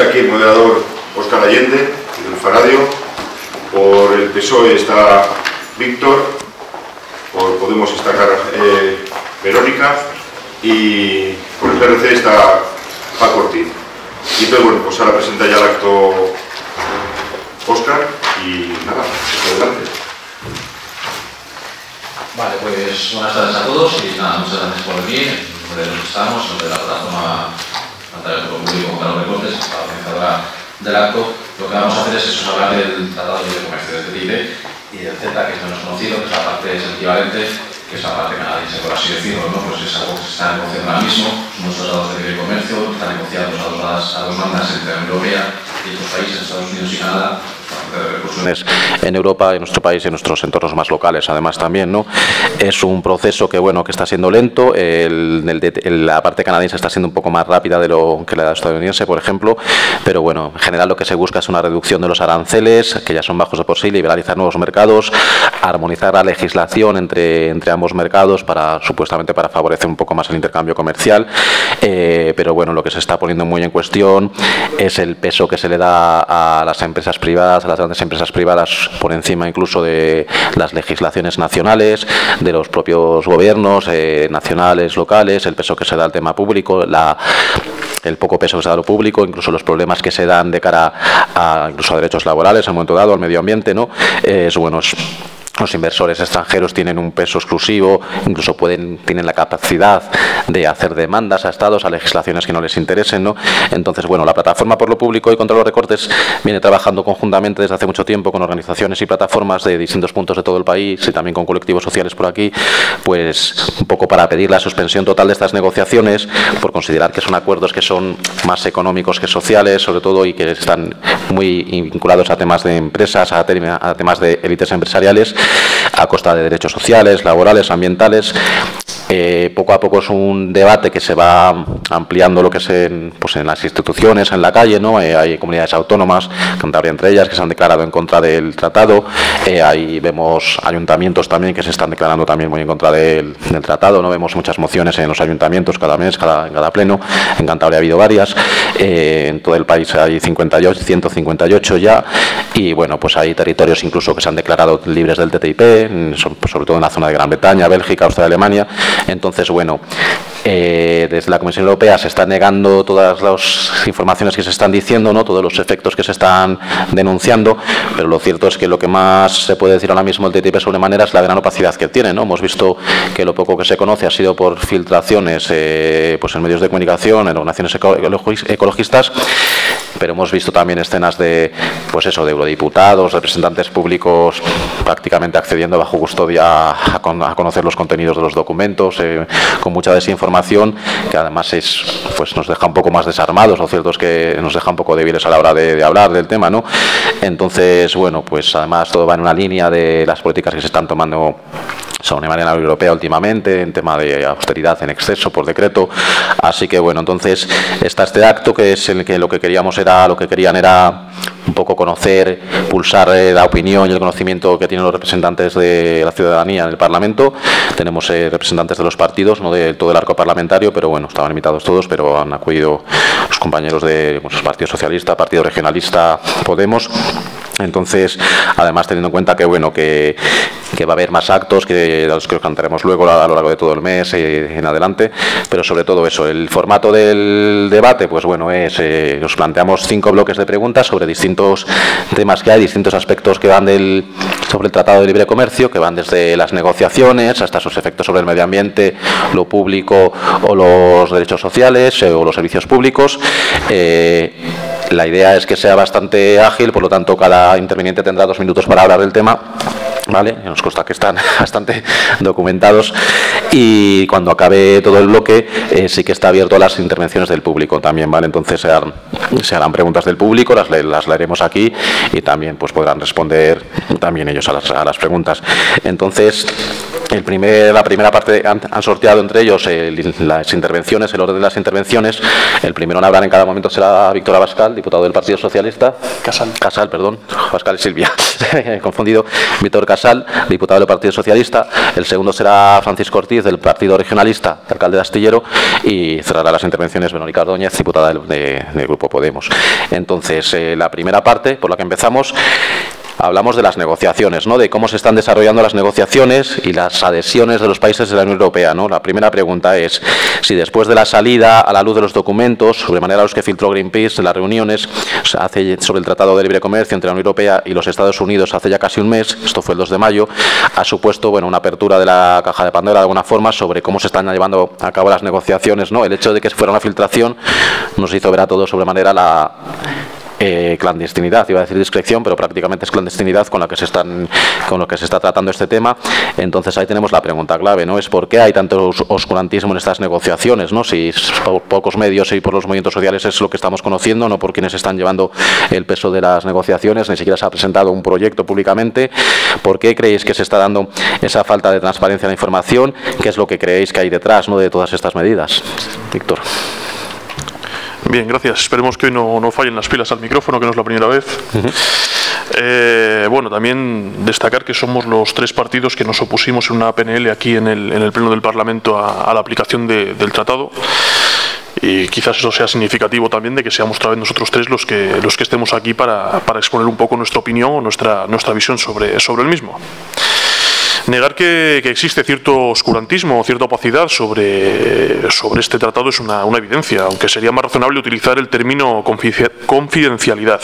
Aquí el moderador Óscar Allende, del Faradio. Por el PSOE está Víctor. Por Podemos está eh, Verónica. Y por el PRC está Paco Ortiz. Y entonces, bueno, pues ahora presenta ya el acto Óscar y nada, adelante. Vale, pues buenas tardes a todos y nada, muchas gracias por venir. En de los estamos, en de la plataforma Pantalla Público contra los recortes, la organizadora del acto. Lo que vamos a hacer es eso, hablar del Tratado de Comercio del TTIP y del Z, que es menos conocido, que es la parte equivalente, que es la parte canadiense, por así decirlo, ¿no? pues es algo que se está negociando ahora mismo, son unos tratados de libre comercio, están negociados a dos, a dos bandas entre la Europea y otros países, Estados Unidos y Canadá, en Europa, en nuestro país, en nuestros entornos más locales, además también, ¿no? Es un proceso que, bueno, que está siendo lento. la parte canadiense está siendo un poco más rápida de lo que la estadounidense, por ejemplo, pero bueno, en general lo que se busca es una reducción de los aranceles, que ya son bajos de por sí, liberalizar nuevos mercados, armonizar la legislación entre, entre ambos mercados para supuestamente para favorecer un poco más el intercambio comercial, eh, pero bueno, lo que se está poniendo muy en cuestión es el peso que se le da a las empresas privadas, a las grandes empresas privadas por encima incluso de las legislaciones nacionales, de los propios gobiernos eh, nacionales, locales, el peso que se da al tema público, la, el poco peso que se da a lo público, incluso los problemas que se dan de cara a incluso a derechos laborales, en un momento dado, al medio ambiente, ¿no? es bueno, los inversores extranjeros tienen un peso exclusivo, incluso pueden, tienen la capacidad de hacer demandas a estados, a legislaciones que no les interesen. ¿no? Entonces, bueno, la plataforma por lo público y contra los recortes viene trabajando conjuntamente desde hace mucho tiempo con organizaciones y plataformas de distintos puntos de todo el país y también con colectivos sociales por aquí, pues un poco para pedir la suspensión total de estas negociaciones por considerar que son acuerdos que son más económicos que sociales, sobre todo, y que están muy vinculados a temas de empresas, a, temas de élites empresariales a costa de derechos sociales, laborales, ambientales. Eh, poco a poco es un debate que se va ampliando lo que es en, pues en las instituciones, en la calle, ¿no? Eh, hay comunidades autónomas, Cantabria entre ellas, que se han declarado en contra del tratado. Eh, ahí vemos ayuntamientos también que se están declarando también muy en contra del, tratado. No vemos muchas mociones en los ayuntamientos cada mes, cada, en cada pleno. En Cantabria ha habido varias. en todo el país hay 58, 158 ya. Y bueno, pues hay territorios incluso que se han declarado libres del TTIP, sobre todo en la zona de Gran Bretaña, Bélgica, Austria, Alemania. Entonces, bueno, eh, desde la Comisión Europea se están negando todas las informaciones que se están diciendo, ¿no? todos los efectos que se están denunciando, pero lo cierto es que lo que más se puede decir ahora mismo el TTIP manera es la gran opacidad que tiene. ¿no? Hemos visto que lo poco que se conoce ha sido por filtraciones eh, pues en medios de comunicación, en organizaciones ecologistas, pero hemos visto también escenas de, pues eso, de eurodiputados, representantes públicos prácticamente accediendo bajo custodia a, conocer los contenidos de los documentos, eh, con mucha desinformación, que además es, pues nos deja un poco más desarmados, lo cierto es que nos deja un poco débiles a la hora de, hablar del tema, ¿no? Entonces, bueno, pues además todo va en una línea de las políticas que se están tomando sobre manera europea últimamente, en tema de austeridad en exceso por decreto. Así que bueno, entonces está este acto que es el que lo que era, lo que querían era un poco conocer, pulsar eh, la opinión y el conocimiento que tienen los representantes de la ciudadanía en el Parlamento. Tenemos eh, representantes de los partidos, no de todo el arco parlamentario, pero bueno, estaban invitados todos, pero han acudido los compañeros de pues, Partido Socialista, Partido Regionalista, Podemos. Entonces, además teniendo en cuenta que bueno que, va a haber más actos que los que os cantaremos luego a lo largo de todo el mes eh, en adelante, pero sobre todo eso, el formato del debate, pues bueno, es eh, nos planteamos cinco bloques de preguntas sobre distintos temas que hay, distintos aspectos que van del sobre el Tratado de Libre Comercio, que van desde las negociaciones hasta sus efectos sobre el medio ambiente, lo público o los derechos sociales eh, o los servicios públicos. La idea es que sea bastante ágil, por lo tanto cada interviniente tendrá dos minutos para hablar del tema. ¿Vale? Nos consta que están bastante documentados y cuando acabe todo el bloque eh, sí que está abierto a las intervenciones del público también, ¿vale? Entonces se harán, preguntas del público, las, las leeremos aquí y también pues podrán responder también ellos a las, a las preguntas. Entonces, el primer, la primera parte han, sorteado entre ellos las intervenciones, el orden de las intervenciones. El primero en hablar en cada momento será Víctor Abascal, diputado del Partido Socialista. Casal. Casal, perdón. Abascal y Silvia. confundido. Víctor Casal, diputado del Partido Socialista. El segundo será Francisco Ortiz, del Partido Regionalista, alcalde de Astillero. Y cerrará las intervenciones Verónica Ordóñez, diputada del, del Grupo Podemos. Entonces, eh, la primera parte, por la que empezamos, hablamos de las negociaciones, ¿no? de cómo se están desarrollando las negociaciones y las adhesiones de los países de la Unión Europea. ¿no? La primera pregunta es si después de la salida a la luz de los documentos, sobre manera los que filtró Greenpeace en las reuniones sobre el Tratado de Libre Comercio entre la Unión Europea y los Estados Unidos hace ya casi un mes, esto fue el 2 de mayo, ha supuesto bueno, una apertura de la caja de Pandora de alguna forma sobre cómo se están llevando a cabo las negociaciones. ¿no? El hecho de que fuera una filtración nos hizo ver a todos sobre manera la eh, clandestinidad, iba a decir discreción, pero prácticamente es clandestinidad con la que se están con lo que se está tratando este tema. Entonces ahí tenemos la pregunta clave, ¿no? Es por qué hay tanto oscurantismo en estas negociaciones, ¿no? Si por pocos medios y por los movimientos sociales es lo que estamos conociendo, no por quienes están llevando el peso de las negociaciones, ni siquiera se ha presentado un proyecto públicamente. ¿Por qué creéis que se está dando esa falta de transparencia en la información? ¿Qué es lo que creéis que hay detrás, ¿no? de todas estas medidas? Víctor. Bien, gracias. Esperemos que hoy no, fallen las pilas al micrófono, que no es la primera vez. Eh, bueno, también destacar que somos los tres partidos que nos opusimos en una PNL aquí en el, Pleno del Parlamento a, la aplicación del tratado. Y quizás eso sea significativo también de que seamos otra vez nosotros tres los que, los que estemos aquí para, exponer un poco nuestra opinión o nuestra, nuestra visión sobre, sobre el mismo. Negar que, existe cierto oscurantismo o cierta opacidad sobre, sobre este tratado es una, una evidencia, aunque sería más razonable utilizar el término confidencialidad.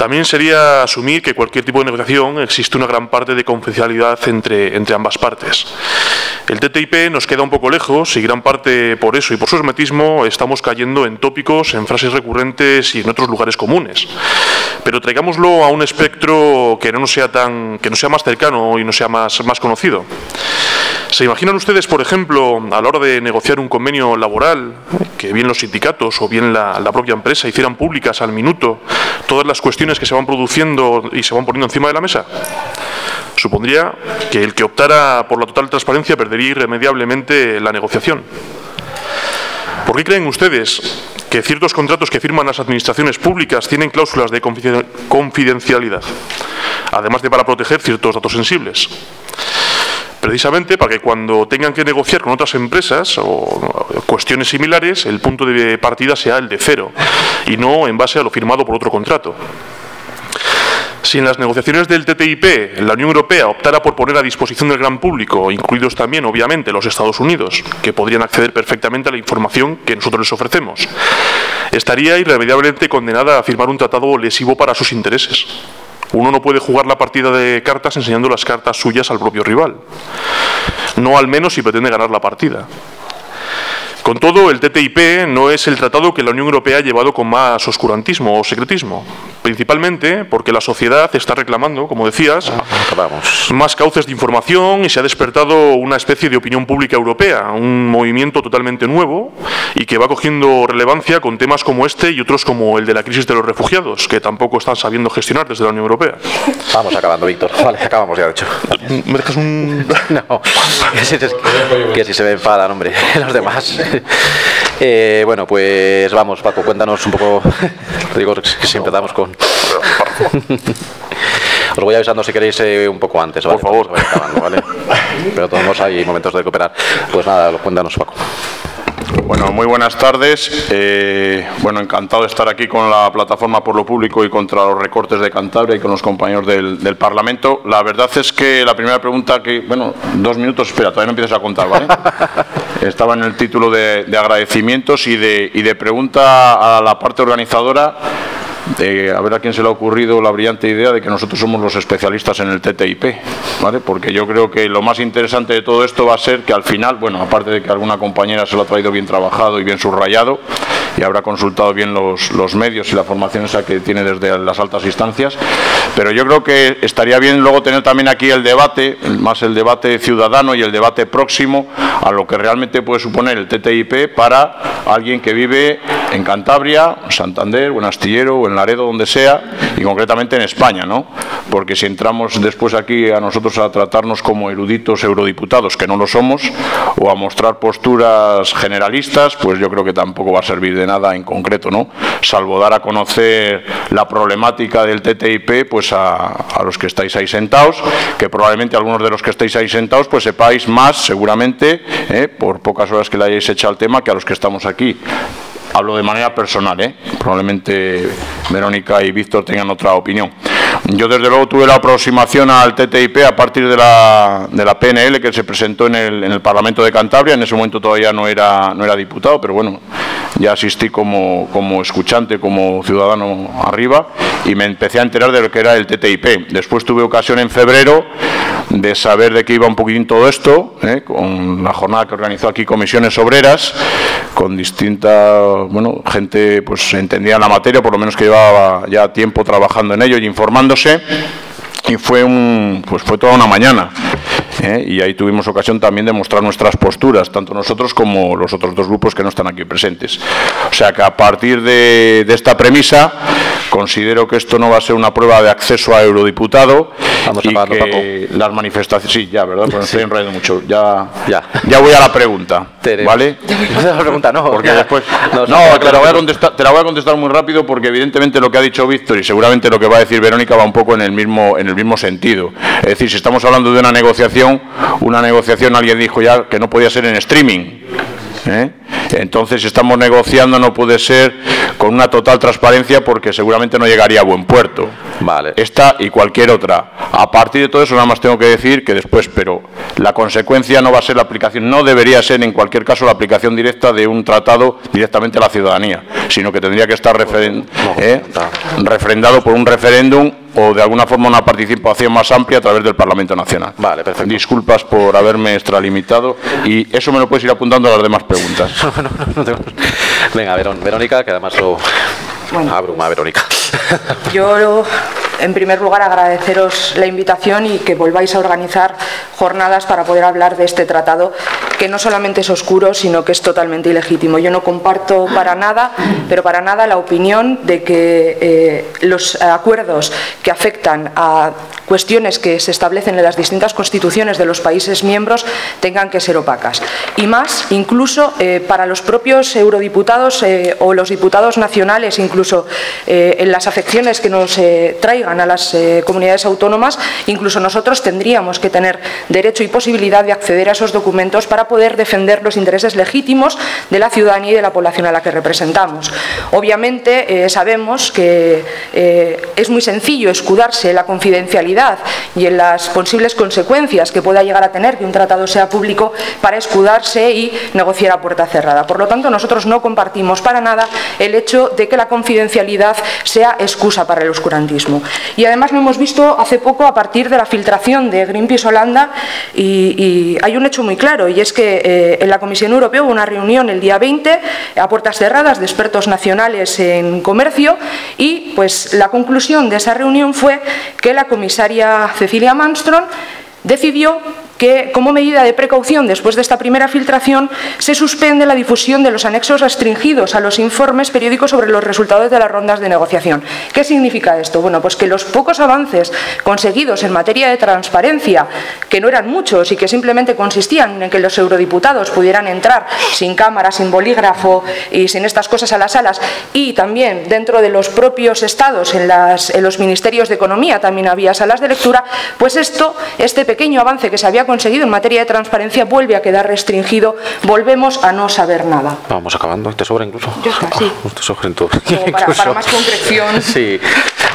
También sería asumir que cualquier tipo de negociación existe una gran parte de confidencialidad entre, entre ambas partes. El TTIP nos queda un poco lejos y gran parte por eso y por su hermetismo estamos cayendo en tópicos, en frases recurrentes y en otros lugares comunes. Pero traigámoslo a un espectro que no sea, tan, que no sea más cercano y no sea más, más conocido. ¿Se imaginan ustedes, por ejemplo, a la hora de negociar un convenio laboral, que bien los sindicatos o bien la, la propia empresa hicieran públicas al minuto todas las cuestiones que se van produciendo y se van poniendo encima de la mesa? Supondría que el que optara por la total transparencia perdería irremediablemente la negociación. ¿Por qué creen ustedes que ciertos contratos que firman las administraciones públicas tienen cláusulas de confidencialidad, además de para proteger ciertos datos sensibles? precisamente para que cuando tengan que negociar con otras empresas o cuestiones similares, el punto de partida sea el de cero y no en base a lo firmado por otro contrato. Si en las negociaciones del TTIP la Unión Europea optara por poner a disposición del gran público, incluidos también, obviamente, los Estados Unidos, que podrían acceder perfectamente a la información que nosotros les ofrecemos, estaría irremediablemente condenada a firmar un tratado lesivo para sus intereses. Uno no puede jugar la partida de cartas enseñando las cartas suyas al propio rival. No al menos si pretende ganar la partida. Con todo, el TTIP no es el tratado que la Unión Europea ha llevado con más oscurantismo o secretismo, principalmente porque la sociedad está reclamando, como decías, más cauces de información y se ha despertado una especie de opinión pública europea, un movimiento totalmente nuevo y que va cogiendo relevancia con temas como este y otros como el de la crisis de los refugiados, que tampoco están sabiendo gestionar desde la Unión Europea. Vamos acabando, Víctor. Vale, acabamos ya, de hecho. ¿Me dejas un...? no, que si, se me enfadan, hombre, los demás. Eh, bueno, pues vamos, Paco, cuéntanos un poco. digo que si empezamos con. Os voy avisando si queréis eh, un poco antes, ¿vale? Por favor. ¿vale? Pero todos hay momentos de recuperar. Pues nada, cuéntanos, Paco. Bueno, muy buenas tardes. Eh, bueno, encantado de estar aquí con la plataforma por lo público y contra los recortes de Cantabria y con los compañeros del, Parlamento. La verdad es que la primera pregunta que, bueno, dos minutos, espera, todavía no empieces a contar, ¿vale? Estaba en el título de, agradecimientos y de, y de pregunta a la parte organizadora de a ver a quién se le ha ocurrido la brillante idea de que nosotros somos los especialistas en el TTIP, ¿vale? Porque yo creo que lo más interesante de todo esto va a ser que al final, bueno, aparte de que alguna compañera se lo ha traído bien trabajado y bien subrayado y habrá consultado bien los, medios y la formación esa que tiene desde las altas instancias, pero yo creo que estaría bien luego tener también aquí el debate, más el debate ciudadano y el debate próximo a lo que realmente puede suponer el TTIP para alguien que vive en Cantabria, Santander, o en Astillero, o en Laredo, donde sea, y concretamente en España, ¿no? Porque si entramos después aquí a nosotros a tratarnos como eruditos eurodiputados, que no lo somos, o a mostrar posturas generalistas, pues yo creo que tampoco va a servir de nada en concreto, ¿no? Salvo dar a conocer la problemática del TTIP, pues a, los que estáis ahí sentados, que probablemente algunos de los que estáis ahí sentados, pues sepáis más, seguramente, ¿eh? por pocas horas que le hayáis echado al tema, que a los que estamos aquí. Hablo de manera personal, ¿eh? probablemente Verónica y Víctor tengan otra opinión. Yo desde luego tuve la aproximación al TTIP a partir de la, de la PNL que se presentó en el, en el, Parlamento de Cantabria. En ese momento todavía no era, no era diputado, pero bueno, ya asistí como, como escuchante, como ciudadano arriba y me empecé a enterar de lo que era el TTIP. Después tuve ocasión en febrero de saber de qué iba un poquitín todo esto, ¿eh? con la jornada que organizó aquí Comisiones Obreras, con distinta, bueno, gente pues entendía la materia, por lo menos que llevaba ya tiempo trabajando en ello y informándose, y fue, un, pues fue toda una mañana. ¿eh? y ahí tuvimos ocasión también de mostrar nuestras posturas, tanto nosotros como los otros dos grupos que no están aquí presentes. O sea que a partir de, de esta premisa, considero que esto no va a ser una prueba de acceso a eurodiputado Vamos y a que las manifestaciones... Sí, ya, ¿verdad? Pues me estoy enrollando mucho. Ya, Ya. ya voy a la pregunta. ¿vale? La pregunta no. Porque ya. después. No, No, sí, te, la voy a contestar, te la voy a contestar muy rápido porque evidentemente lo que ha dicho Víctor y seguramente lo que va a decir Verónica va un poco en el mismo, en el mismo sentido. Es decir, si estamos hablando de una negociación, una negociación alguien dijo ya que no podía ser en streaming. ¿eh? Entonces, si estamos negociando, no puede ser con una total transparencia porque seguramente no llegaría a buen puerto. Vale. Esta y cualquier otra. A partir de todo eso, nada más tengo que decir que después, pero la consecuencia no va a ser la aplicación, no debería ser en cualquier caso la aplicación directa de un tratado directamente a la ciudadanía, sino que tendría que estar referen- ¿eh? refrendado por un referéndum o de alguna forma una participación más amplia a través del Parlamento Nacional. Vale, perfecto. Disculpas por haberme extralimitado y eso me lo puedes ir apuntando a las demás preguntas. No, no, no tengo- Venga, Verón- Verónica, que además lo Bueno. abruma Verónica. Yo, en primer lugar, agradeceros la invitación y que volváis a organizar jornadas para poder hablar de este tratado, que no solamente es oscuro, sino que es totalmente ilegítimo. Yo no comparto para nada, pero para nada, la opinión de que eh, los acuerdos que afectan a cuestiones que se establecen en las distintas constituciones de los países miembros tengan que ser opacas. Y más, incluso eh, para los propios eurodiputados eh, o los diputados nacionales, incluso en las afecciones que nos traigan a las comunidades autónomas, incluso nosotros tendríamos que tener derecho y posibilidad de acceder a esos documentos para poder defender los intereses legítimos de la ciudadanía y de la población a la que representamos. Obviamente eh, sabemos que eh, es muy sencillo escudarse en la confidencialidad y en las posibles consecuencias que pueda llegar a tener que un tratado sea público para escudarse y negociar a puerta cerrada. Por lo tanto, nosotros no compartimos para nada el hecho de que la confidencialidad sea excusa para el oscurantismo. Y además lo hemos visto hace poco a partir de la filtración de Greenpeace Holanda y, y hay un hecho muy claro y es que eh, en la Comisión Europea hubo una reunión el día 20 a puertas cerradas de expertos nacionales en comercio y pues la conclusión de esa reunión fue que la comisaria Cecilia Malmström decidió que, como medida de precaución después de esta primera filtración, se suspende la difusión de los anexos restringidos a los informes periódicos sobre los resultados de las rondas de negociación. ¿Qué significa esto? Bueno, pues que los pocos avances conseguidos en materia de transparencia, que no eran muchos y que simplemente consistían en que los eurodiputados pudieran entrar sin cámara, sin bolígrafo y sin estas cosas a las salas, y también dentro de los propios estados, en, los ministerios de Economía también había salas de lectura, pues esto, este pequeño avance que se había conseguido en materia de transparencia vuelve a quedar restringido, volvemos a no saber nada. Vamos acabando, te sobra incluso. Yo casi. Ah, te sobra en todo. Para- para más concreción. Sí.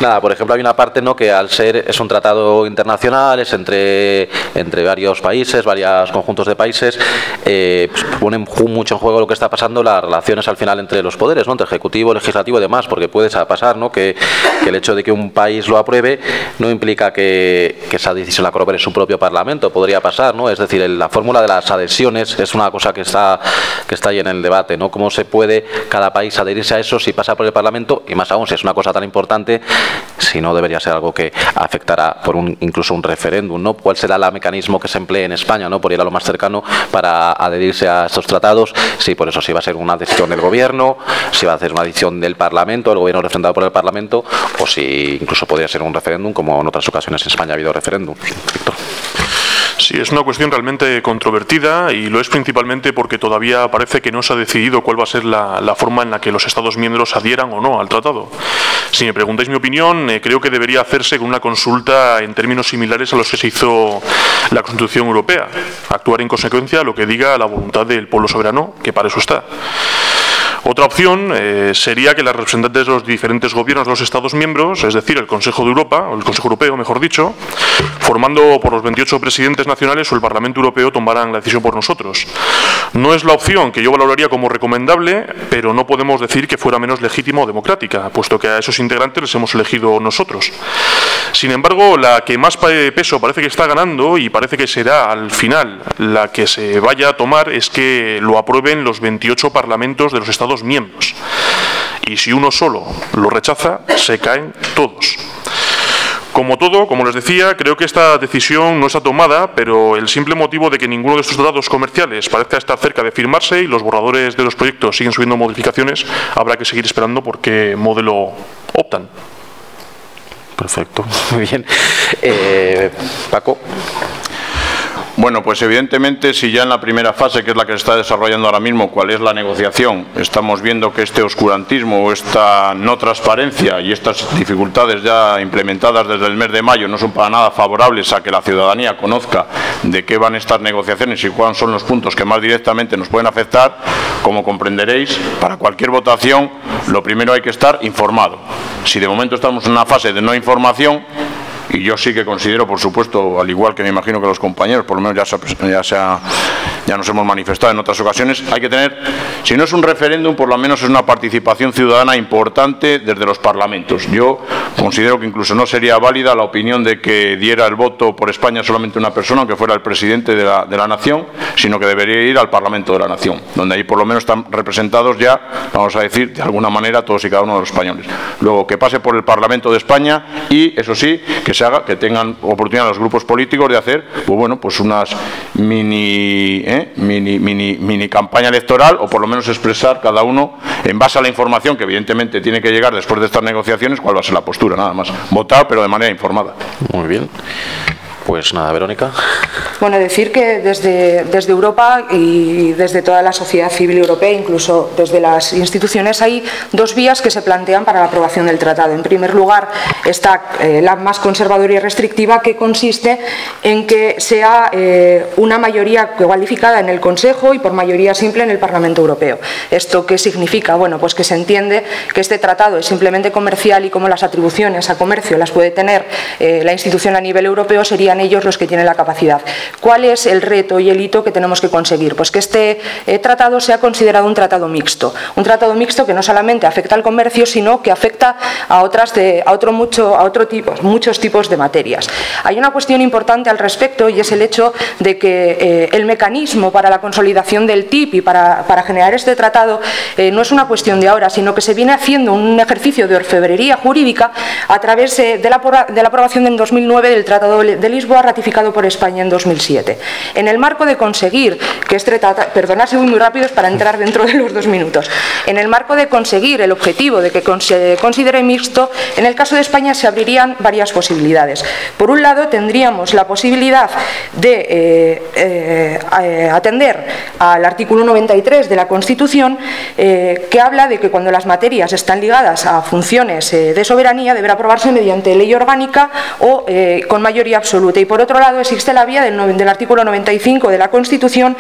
Nada, por ejemplo, hay una parte ¿no? que al ser es un tratado internacional, es entre, entre varios países, varios conjuntos de países, eh, pues mucho en juego lo que está pasando, las relaciones al final entre los poderes, ¿no? entre ejecutivo, legislativo y demás, porque puede sa- pasar ¿no? que, el hecho de que un país lo apruebe no implica que, que esa decisión la corrobore su propio parlamento, podría pasar, ¿no? Es decir, el- la fórmula de las adhesiones es una cosa que está, que está ahí en el debate, ¿no? Cómo se puede cada país adherirse a eso si pasa por el Parlamento y más aún si es una cosa tan importante si no debería ser algo que afectará por un, incluso un referéndum, ¿no? ¿Cuál será el mecanismo que se emplee en España, ¿no? Por ir a lo más cercano para adherirse a estos tratados, si por eso si va a ser una decisión del gobierno, si va a ser una decisión del Parlamento, el gobierno representado por el Parlamento, o si incluso podría ser un referéndum, como en otras ocasiones en España ha habido referéndum. Sí, es una cuestión realmente controvertida y lo es principalmente porque todavía parece que no se ha decidido cuál va a ser la, forma en la que los Estados miembros adhieran o no al tratado. Si me preguntáis mi opinión, eh, creo que debería hacerse con una consulta en términos similares a los que se hizo la Constitución Europea. Actuar en consecuencia a lo que diga la voluntad del pueblo soberano, que para eso está. Otra opción eh, sería que las representantes de los diferentes gobiernos de los Estados miembros, es decir, el Consejo de Europa, o el Consejo Europeo, mejor dicho, formando por los 28 presidentes nacionales o el Parlamento Europeo, tomaran la decisión por nosotros. No es la opción que yo valoraría como recomendable, pero no podemos decir que fuera menos legítima o democrática, puesto que a esos integrantes les hemos elegido nosotros. Sin embargo, la que más peso parece que está ganando y parece que será al final la que se vaya a tomar es que lo aprueben los 28 parlamentos de los Estados miembros. Y si uno solo lo rechaza, se caen todos. Como todo, como les decía, creo que esta decisión no está tomada, pero el simple motivo de que ninguno de estos tratados comerciales parezca estar cerca de firmarse y los borradores de los proyectos siguen subiendo modificaciones, habrá que seguir esperando por qué modelo optan. Perfecto, muy bien. Eh, Paco. Bueno, pues evidentemente si ya en la primera fase, que es la que se está desarrollando ahora mismo, cuál es la negociación, estamos viendo que este oscurantismo o esta no transparencia y estas dificultades ya implementadas desde el mes de mayo no son para nada favorables a que la ciudadanía conozca de qué van estas negociaciones y cuáles son los puntos que más directamente nos pueden afectar, como comprenderéis, para cualquier votación lo primero hay que estar informado. Si de momento estamos en una fase de no información, y yo sí que considero, por supuesto, al igual que me imagino que los compañeros, por lo menos ya, ya, ya nos hemos manifestado en otras ocasiones, hay que tener, si no es un referéndum, por lo menos es una participación ciudadana importante desde los parlamentos. Yo considero que incluso no sería válida la opinión de que diera el voto por España solamente una persona, aunque fuera el presidente de la, de la nación, sino que debería ir al Parlamento de la Nación, donde ahí por lo menos están representados ya, vamos a decir, de alguna manera todos y cada uno de los españoles. Luego, que pase por el Parlamento de España y, eso sí, que haga, que tengan oportunidad los grupos políticos de hacer, pues bueno, pues unas mini, ¿eh? mini, mini, mini campaña electoral o por lo menos expresar cada uno en base a la información que evidentemente tiene que llegar después de estas negociaciones cuál va a ser la postura, nada más. Votar, pero de manera informada. Muy bien. Pues nada, Verónica. Bueno, decir que desde, desde Europa y desde toda la sociedad civil europea, incluso desde las instituciones, hay dos vías que se plantean para la aprobación del tratado. En primer lugar, está eh, la más conservadora y restrictiva, que consiste en que sea eh, una mayoría cualificada en el Consejo y por mayoría simple en el Parlamento Europeo. ¿Esto qué significa? Bueno, pues que se entiende que este tratado es simplemente comercial y como las atribuciones a comercio las puede tener eh, la institución a nivel europeo, sería ellos los que tienen la capacidad. ¿Cuál es el reto y el hito que tenemos que conseguir? Pues que este eh, tratado sea considerado un tratado mixto, un tratado mixto que no solamente afecta al comercio, sino que afecta a otras de, a otro mucho, a otro tipo, muchos tipos de materias. Hay una cuestión importante al respecto y es el hecho de que eh, el mecanismo para la consolidación del TIP y para, generar este tratado eh, no es una cuestión de ahora, sino que se viene haciendo un ejercicio de orfebrería jurídica a través de, la, de la aprobación en 2009 del Tratado de Lisboa ratificado por España en 2007. En el marco de conseguir que este tratado, perdonad si voy muy rápido para entrar dentro de los dos minutos, en el marco de conseguir el objetivo de que se considere mixto, en el caso de España se abrirían varias posibilidades. Por un lado, tendríamos la posibilidad de eh, eh, atender al artículo 93 de la Constitución, eh, que habla de que cuando las materias están ligadas a funciones de soberanía, deberá aprobarse mediante ley orgánica o con mayoría absoluta y por otro lado existe la vía del, del artículo 95 de la Constitución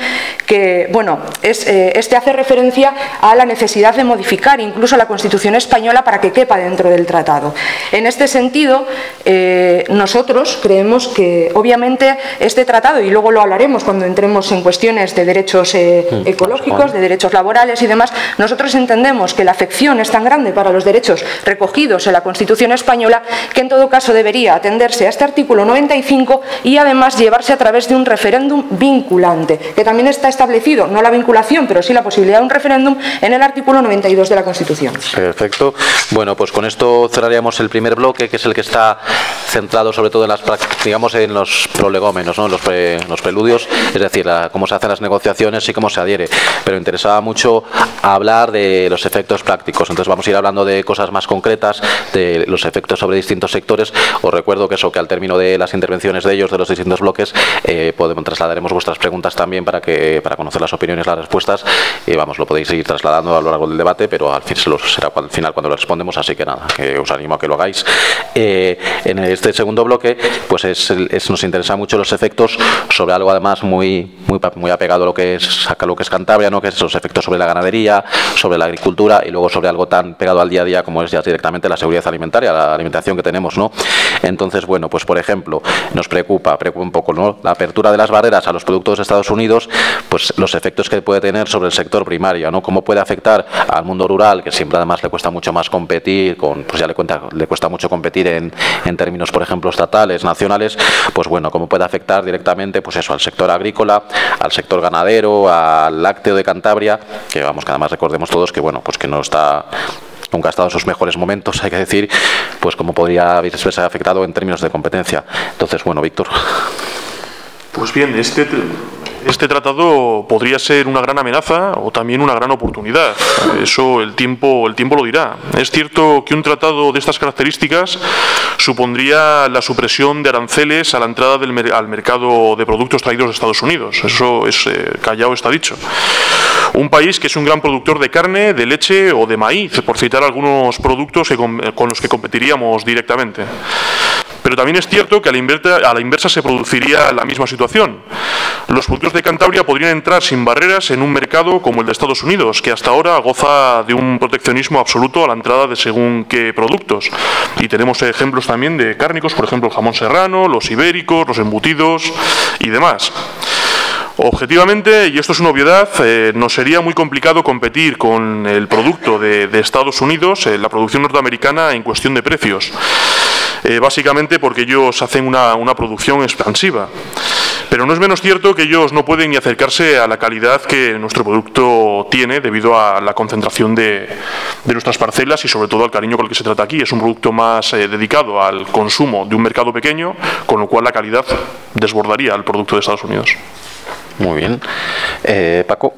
que, bueno, es, eh, este hace referencia a la necesidad de modificar incluso la Constitución española para que quepa dentro del tratado. En este sentido, eh, nosotros creemos que obviamente este tratado, y luego lo hablaremos cuando entremos en cuestiones de derechos eh, mm, ecológicos, de derechos laborales y demás, nosotros entendemos que la afección es tan grande para los derechos recogidos en la Constitución española que en todo caso debería atenderse a este artículo 95 2025 y además llevarse a través de un referéndum vinculante, que también está establecido, no la vinculación, pero sí la posibilidad de un referéndum en el artículo 92 de la Constitución. Perfecto. Bueno, pues con esto cerraríamos el primer bloque, que es el que está centrado sobre todo en las digamos en los prolegómenos, ¿no? los preludios, es decir, cómo se hacen las negociaciones y cómo se adhiere. Pero interesaba mucho hablar de los efectos prácticos. Entonces vamos a ir hablando de cosas más concretas, de los efectos sobre distintos sectores. Os recuerdo que eso, que al término de las intervenciones de ellos, de los distintos bloques, eh, podemos, trasladaremos vuestras preguntas también para que para conocer las opiniones, las respuestas. Y vamos, lo podéis seguir trasladando a lo largo del debate, pero al fin será al final cuando lo respondemos, así que nada, que os animo a que lo hagáis. Eh, en este segundo bloque, pues es, nos interesa mucho los efectos sobre algo además muy, muy, muy apegado a lo que es, a lo que es Cantabria, ¿no? que es los efectos sobre la ganadería, sobre la agricultura y luego sobre algo tan pegado al día a día como es ya directamente la seguridad alimentaria, la alimentación que tenemos. ¿no? Entonces, bueno, pues por ejemplo, nos preocupa, preocupa un poco ¿no? la apertura de las barreras a los productos de Estados Unidos, pues los efectos que puede tener sobre el sector primario, ¿no? cómo puede afectar al mundo rural, que siempre además le cuesta mucho más competir, con, pues ya le, cuenta, le cuesta mucho competir en, en términos, por ejemplo, estatales, nacionales, pues bueno, cómo puede afectar directamente pues eso, al sector agrícola, al sector ganadero, al lácteo de Cantabria, que vamos, que además recordemos todos que bueno, pues que no está nunca ha estado en sus mejores momentos, hay que decir, pues cómo podría haberse afectado en términos de competencia. Entonces, bueno, Víctor. Pues bien, este este tratado podría ser una gran amenaza o también una gran oportunidad. Eso el tiempo, el tiempo lo dirá. Es cierto que un tratado de estas características supondría la supresión de aranceles a la entrada del, al mercado de productos traídos de Estados Unidos. Eso es eh, callado está dicho. Un país que es un gran productor de carne, de leche o de maíz, por citar algunos productos con los que competiríamos directamente. Pero también es cierto que a la, inversa, a la inversa se produciría la misma situación. Los productos de Cantabria podrían entrar sin barreras en un mercado como el de Estados Unidos, que hasta ahora goza de un proteccionismo absoluto a la entrada de según qué productos. Y tenemos ejemplos también de cárnicos, por ejemplo el jamón serrano, los ibéricos, los embutidos y demás. Objetivamente, y esto es una obviedad, eh, nos sería muy complicado competir con el producto de, Estados Unidos, eh, la producción norteamericana, en cuestión de precios. Eh, básicamente porque ellos hacen una, producción expansiva. Pero no es menos cierto que ellos no pueden ni acercarse a la calidad que nuestro producto tiene debido a la concentración de, nuestras parcelas y sobre todo al cariño con el que se trata aquí. Es un producto más dedicado al consumo de un mercado pequeño, con lo cual la calidad desbordaría al producto de Estados Unidos. Muy bien. Eh, Paco.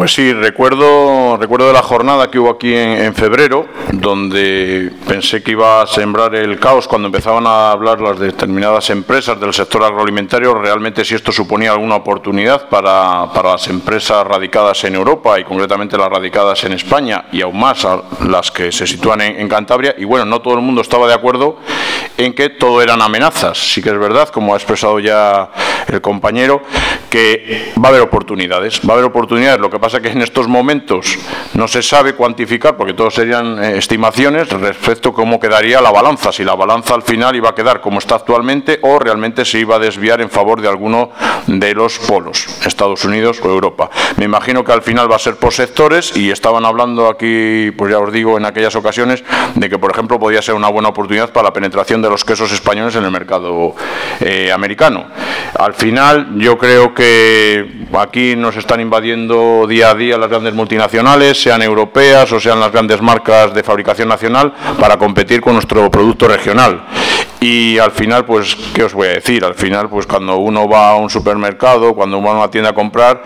Pues sí, recuerdo, recuerdo de la jornada que hubo aquí en, febrero, donde pensé que iba a sembrar el caos cuando empezaban a hablar las determinadas empresas del sector agroalimentario, realmente si esto suponía alguna oportunidad para, las empresas radicadas en Europa y concretamente las radicadas en España y aún más las que se sitúan en, en Cantabria. Y bueno, no todo el mundo estaba de acuerdo en que todo eran amenazas. Sí que es verdad, como ha expresado ya el compañero, que va a haber oportunidades. Va a haber oportunidades. Lo que pasa pasa que en estos momentos no se sabe cuantificar, porque todos serían eh, estimaciones respecto a cómo quedaría la balanza, si la balanza al final iba a quedar como está actualmente o realmente se iba a desviar en favor de alguno de los polos, Estados Unidos o Europa. Me imagino que al final va a ser por sectores y estaban hablando aquí, pues ya os digo, en aquellas ocasiones, de que por ejemplo podía ser una buena oportunidad para la penetración de los quesos españoles en el mercado eh, americano. Al final yo creo que aquí nos están invadiendo día a día las grandes multinacionales, sean europeas o sean las grandes marcas de fabricación nacional, para competir con nuestro producto regional. Y al final, pues, ¿qué os voy a decir? Al final, pues cuando uno va a un supermercado, cuando uno va a una tienda a comprar,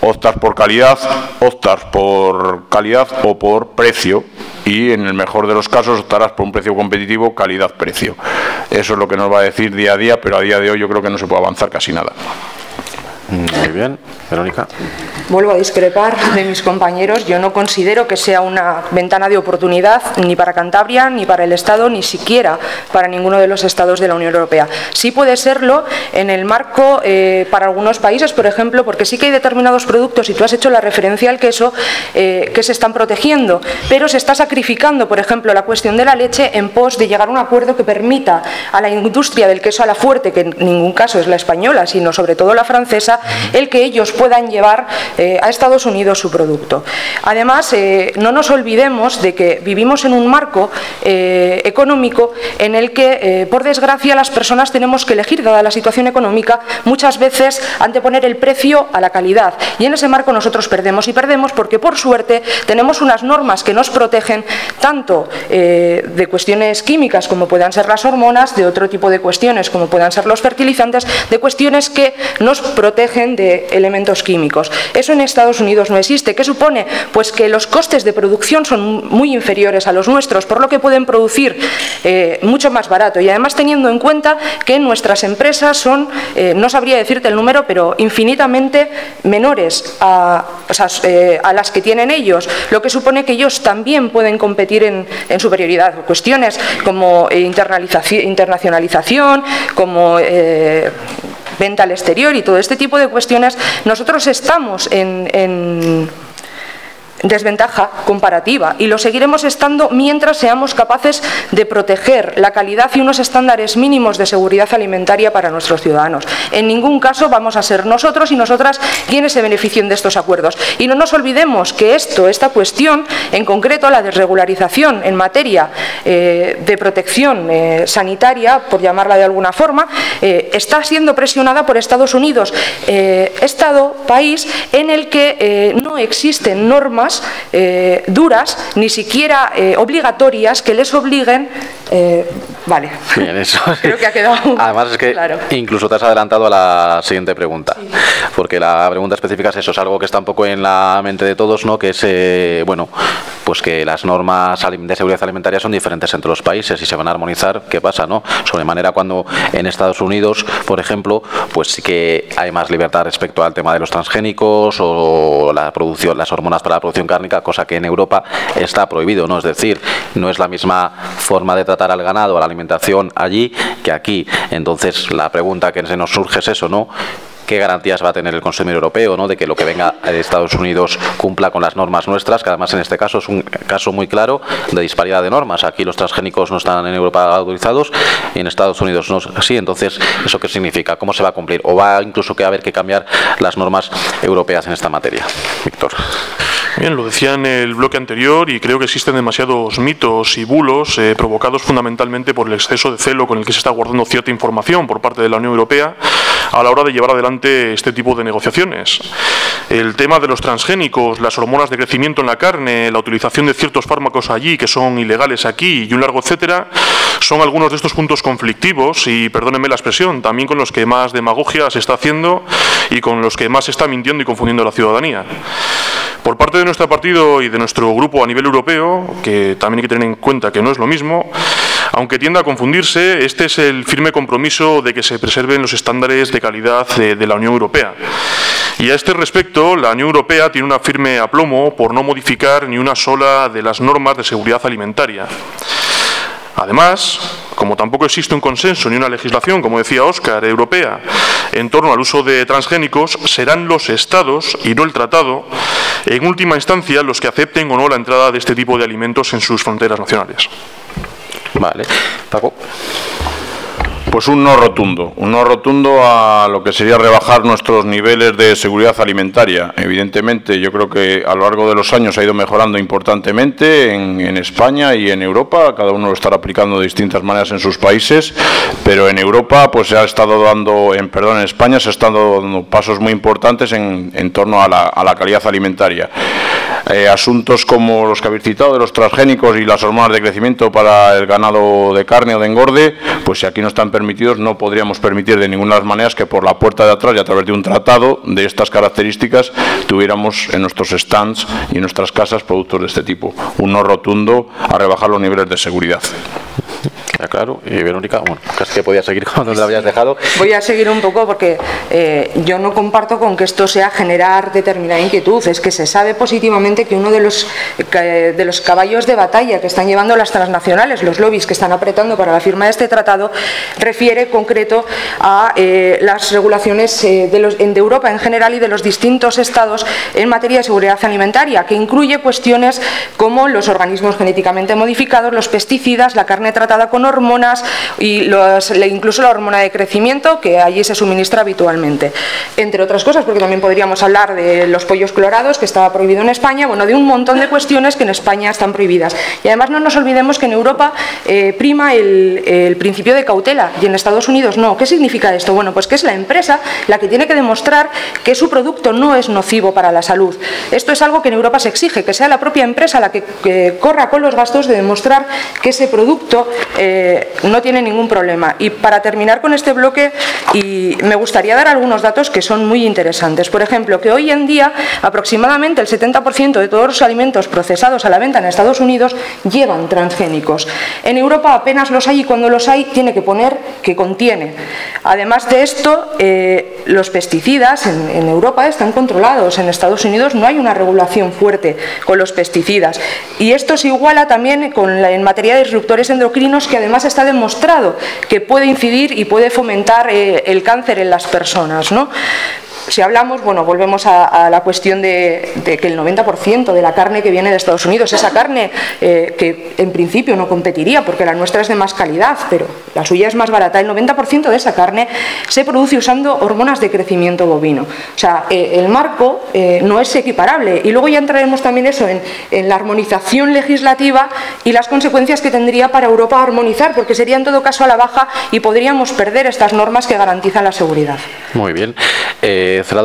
optas por calidad, optas por calidad o por precio. Y en el mejor de los casos optarás por un precio competitivo, calidad-precio. Eso es lo que nos va a decir día a día, pero a día de hoy yo creo que no se puede avanzar casi nada. Muy bien, Verónica. Vuelvo a discrepar de mis compañeros. Yo no considero que sea una ventana de oportunidad ni para Cantabria, ni para el Estado, ni siquiera para ninguno de los Estados de la Unión Europea. Sí puede serlo en el marco eh, para algunos países, por ejemplo, porque sí que hay determinados productos, y tú has hecho la referencia al queso, eh, que se están protegiendo, pero se está sacrificando, por ejemplo, la cuestión de la leche en pos de llegar a un acuerdo que permita a la industria del queso a la fuerte, que en ningún caso es la española, sino sobre todo la francesa, el que ellos puedan llevar eh, a Estados Unidos su producto. Además, eh, no nos olvidemos de que vivimos en un marco eh, económico en el que, por desgracia, las personas tenemos que elegir, dada la situación económica, muchas veces anteponer el precio a la calidad. Y en ese marco nosotros perdemos y perdemos porque, por suerte, tenemos unas normas que nos protegen tanto de cuestiones químicas como puedan ser las hormonas, de otro tipo de cuestiones como puedan ser los fertilizantes, de cuestiones que nos protegen de elementos químicos. Eso en Estados Unidos no existe. ¿Qué supone? Pues que los costes de producción son muy inferiores a los nuestros, por lo que pueden producir eh, mucho más barato. Y además teniendo en cuenta que nuestras empresas son, eh, no sabría decirte el número, pero infinitamente menores a, eh, a, las que tienen ellos, lo que supone que ellos también pueden competir en, en superioridad. Cuestiones como internacionalización, como venta al exterior y todo este tipo de cuestiones, nosotros estamos en desventaja comparativa y lo seguiremos estando mientras seamos capaces de proteger la calidad y unos estándares mínimos de seguridad alimentaria para nuestros ciudadanos. En ningún caso vamos a ser nosotros y nosotras quienes se beneficien de estos acuerdos. Y no nos olvidemos que esto, esta cuestión, en concreto la desregularización en materia eh, de protección eh, sanitaria, por llamarla de alguna forma, eh, está siendo presionada por Estados Unidos, Estado, país en el que no existen normas eh, duras, ni siquiera eh, obligatorias, que les obliguen. Eh, vale. Bien, eso. Creo que ha quedado. Además, es que incluso te has adelantado a la siguiente pregunta. Porque la pregunta específica es eso, es algo que está un poco en la mente de todos, ¿no? Que es, bueno, pues que las normas de seguridad alimentaria son diferentes entre los países y se van a armonizar. ¿Qué pasa, no? Sobre manera cuando en Estados Unidos, por ejemplo, pues sí que hay más libertad respecto al tema de los transgénicos o la producción, las hormonas para la producción cárnica, cosa que en Europa está prohibido, ¿no? Es decir, no es la misma forma de tratar al ganado, a la alimentación allí que aquí. Entonces, la pregunta que se nos surge es eso, ¿no? qué garantías va a tener el consumidor europeo, ¿no? de que lo que venga de Estados Unidos cumpla con las normas nuestras, que además en este caso es un caso muy claro de disparidad de normas. Aquí los transgénicos no están en Europa autorizados y en Estados Unidos no sí. Entonces, ¿eso qué significa? ¿Cómo se va a cumplir? ¿O va incluso que haber que cambiar las normas europeas en esta materia? Víctor. Bien, lo decía en el bloque anterior y creo que existen demasiados mitos y bulos eh, provocados fundamentalmente por el exceso de celo con el que se está guardando cierta información por parte de la Unión Europea a la hora de llevar adelante este tipo de negociaciones. El tema de los transgénicos, las hormonas de crecimiento en la carne, la utilización de ciertos fármacos allí que son ilegales aquí y un largo etcétera, son algunos de estos puntos conflictivos y, perdónenme la expresión, también con los que más demagogia se está haciendo y con los que más se está mintiendo y confundiendo a la ciudadanía. Por parte de nuestro partido y de nuestro grupo a nivel europeo, que también hay que tener en cuenta que no es lo mismo, aunque tienda a confundirse, este es el firme compromiso de que se preserven los estándares de calidad de, la Unión Europea. Y a este respecto, la Unión Europea tiene una firme aplomo por no modificar ni una sola de las normas de seguridad alimentaria. Además, como tampoco existe un consenso ni una legislación, como decía Óscar, europea, en torno al uso de transgénicos, serán los Estados y no el tratado, en última instancia, los que acepten o no la entrada de este tipo de alimentos en sus fronteras nacionales. Vale. Paco. Pues un no rotundo, un no rotundo a lo que sería rebajar nuestros niveles de seguridad alimentaria. Evidentemente, yo creo que a lo largo de los años ha ido mejorando importantemente en, España y en Europa, cada uno lo estará aplicando de distintas maneras en sus países, pero en Europa pues se ha estado dando, en perdón, en España se han estado dando pasos muy importantes en, en torno a la, a la calidad alimentaria. Eh, asuntos como los que habéis citado de los transgénicos y las hormonas de crecimiento para el ganado de carne o de engorde, pues si aquí no están permitidos, no podríamos permitir de ninguna de las maneras que por la puerta de atrás y a través de un tratado de estas características tuviéramos en nuestros stands y en nuestras casas productos de este tipo. Un no rotundo a rebajar los niveles de seguridad claro. Y Verónica, bueno, casi que podía seguir cuando la habías dejado. Voy a seguir un poco porque eh, yo no comparto con que esto sea generar determinada inquietud. Es que se sabe positivamente que uno de los, de los caballos de batalla que están llevando las transnacionales, los lobbies que están apretando para la firma de este tratado, refiere concreto a eh, las regulaciones eh, de, los, de Europa en general y de los distintos estados en materia de seguridad alimentaria, que incluye cuestiones como los organismos genéticamente modificados, los pesticidas, la carne tratada con hormonas y incluso la hormona de crecimiento que allí se suministra habitualmente. Entre otras cosas, porque también podríamos hablar de los pollos clorados, que estaba prohibido en España, bueno, de un montón de cuestiones que en España están prohibidas. Y además no nos olvidemos que en Europa eh, prima el, el principio de cautela y en Estados Unidos no. ¿Qué significa esto? Bueno, pues que es la empresa la que tiene que demostrar que su producto no es nocivo para la salud. Esto es algo que en Europa se exige, que sea la propia empresa la que, corra con los gastos de demostrar que ese producto eh, no tiene ningún problema. Y para terminar con este bloque, me gustaría dar algunos datos que son muy interesantes. Por ejemplo, que hoy en día aproximadamente el 70% de todos los alimentos procesados a la venta en Estados Unidos llevan transgénicos. En Europa apenas los hay y cuando los hay tiene que poner que contiene. Además de esto, eh, los pesticidas en, Europa están controlados. En Estados Unidos no hay una regulación fuerte con los pesticidas. Y esto se iguala también con en materia de disruptores endocrinos, que además está demostrado que puede incidir y puede fomentar eh, el cáncer en las personas. ¿no? Si hablamos, bueno, volvemos a, la cuestión de, que el 90% de la carne que viene de Estados Unidos, esa carne eh, que en principio no competiría porque la nuestra es de más calidad, pero la suya es más barata, el 90% de esa carne se produce usando hormonas de crecimiento bovino. O sea, eh, el marco eh, no es equiparable. Y luego ya entraremos también eso en, la armonización legislativa y las consecuencias que tendría para Europa armonizar, porque sería en todo caso a la baja y podríamos perder estas normas que garantizan la seguridad. Muy bien.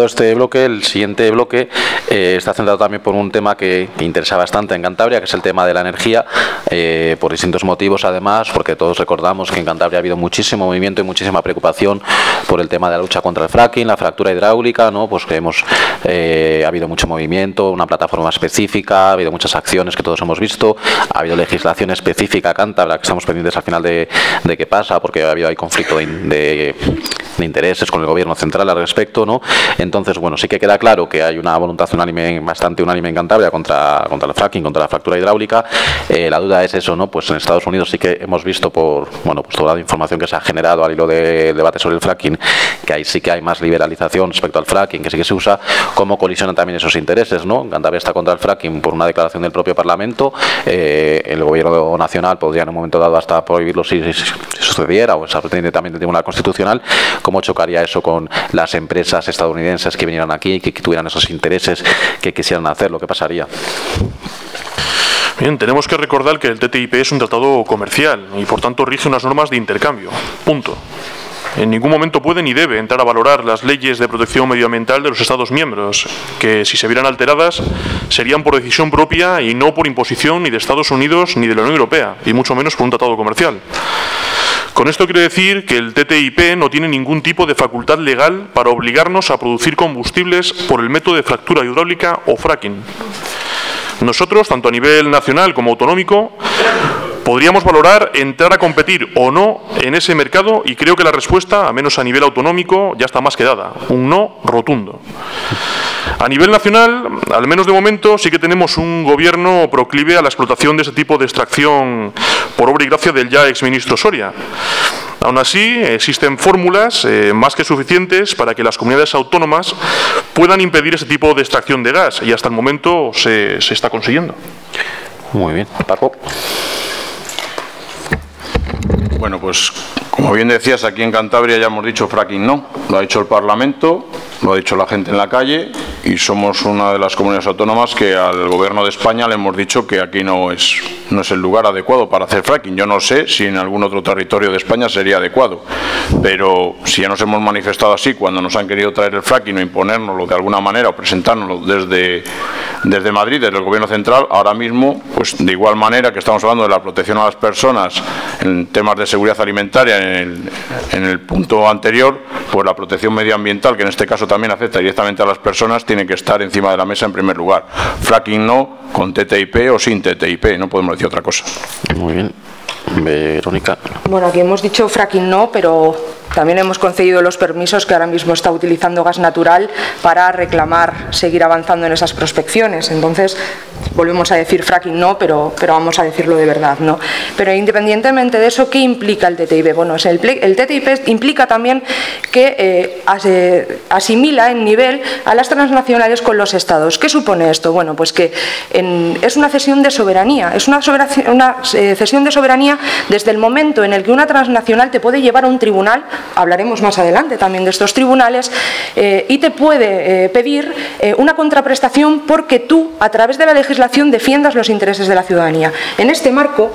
Este bloque, el siguiente bloque eh, está centrado también por un tema que, interesa bastante en Cantabria, que es el tema de la energía, eh, por distintos motivos además, porque todos recordamos que en Cantabria ha habido muchísimo movimiento y muchísima preocupación por el tema de la lucha contra el fracking, la fractura hidráulica, ¿no? pues que hemos ha habido mucho movimiento, una plataforma específica, ha habido muchas acciones que todos hemos visto, ha habido legislación específica a Cantabria, que estamos pendientes al final de, qué pasa, porque ha habido hay conflicto de intereses con el gobierno central al respecto, ¿no? Entonces, bueno, sí que queda claro que hay una voluntad unánime, bastante unánime en Cantabria contra, contra el fracking, contra la fractura hidráulica. Eh, la duda es eso, ¿no? Pues en Estados Unidos sí que hemos visto por, bueno, pues toda la información que se ha generado al hilo del debate sobre el fracking, que ahí sí que hay más liberalización respecto al fracking, que sí que se usa, cómo colisionan también esos intereses, ¿no? Cantabria está contra el fracking por una declaración del propio Parlamento, eh, el gobierno nacional podría en un momento dado hasta prohibirlo si, sucediera, o esa también de Tribunal Constitucional, cómo chocaría eso con las empresas estadounidenses que vinieran aquí, que, que tuvieran esos intereses, que quisieran hacer, lo que pasaría. Bien, tenemos que recordar que el TTIP es un tratado comercial y por tanto rige unas normas de intercambio. Punto. En ningún momento puede ni debe entrar a valorar las leyes de protección medioambiental de los Estados miembros, que si se vieran alteradas serían por decisión propia y no por imposición ni de Estados Unidos ni de la Unión Europea, y mucho menos por un tratado comercial. Con esto quiero decir que el TTIP no tiene ningún tipo de facultad legal para obligarnos a producir combustibles por el método de fractura hidráulica o fracking. Nosotros, tanto a nivel nacional como autonómico, podríamos valorar entrar a competir o no en ese mercado y creo que la respuesta, a menos a nivel autonómico, ya está más que dada. Un no rotundo. A nivel nacional, al menos de momento, sí que tenemos un gobierno proclive a la explotación de ese tipo de extracción por obra y gracia del ya exministro Soria. Aún así, existen fórmulas eh, más que suficientes para que las comunidades autónomas puedan impedir ese tipo de extracción de gas y hasta el momento se, se está consiguiendo. Muy bien, Paco. Bueno, pues como bien decías, aquí en Cantabria ya hemos dicho fracking no, lo ha dicho el Parlamento, lo ha dicho la gente en la calle y somos una de las comunidades autónomas que al Gobierno de España le hemos dicho que aquí no es, no es el lugar adecuado para hacer fracking. Yo no sé si en algún otro territorio de España sería adecuado, pero si ya nos hemos manifestado así cuando nos han querido traer el fracking o imponérnoslo de alguna manera o presentárnoslo desde, desde Madrid, desde el Gobierno central, ahora mismo, pues de igual manera que estamos hablando de la protección a las personas en temas de seguridad alimentaria, en el, punto anterior, pues la protección medioambiental, que en este caso también afecta directamente a las personas, tiene que estar encima de la mesa en primer lugar. Fracking no, con TTIP o sin TTIP, no podemos decir otra cosa. Muy bien. Verónica. Bueno, aquí hemos dicho fracking no, pero también hemos concedido los permisos que ahora mismo está utilizando gas natural para reclamar seguir avanzando en esas prospecciones. Entonces, volvemos a decir fracking no, pero, pero vamos a decirlo de verdad, ¿no? Pero independientemente de eso, ¿qué implica el TTIP? Bueno, el, el TTIP implica también que eh, asimila en nivel a las transnacionales con los estados. ¿Qué supone esto? Bueno, pues que es una cesión de soberanía, es una, una eh, cesión de soberanía desde el momento en el que una transnacional te puede llevar a un tribunal, hablaremos más adelante también de estos tribunales, eh, y te puede pedir una contraprestación porque tú, a través de la legislación, defiendas los intereses de la ciudadanía. En este marco,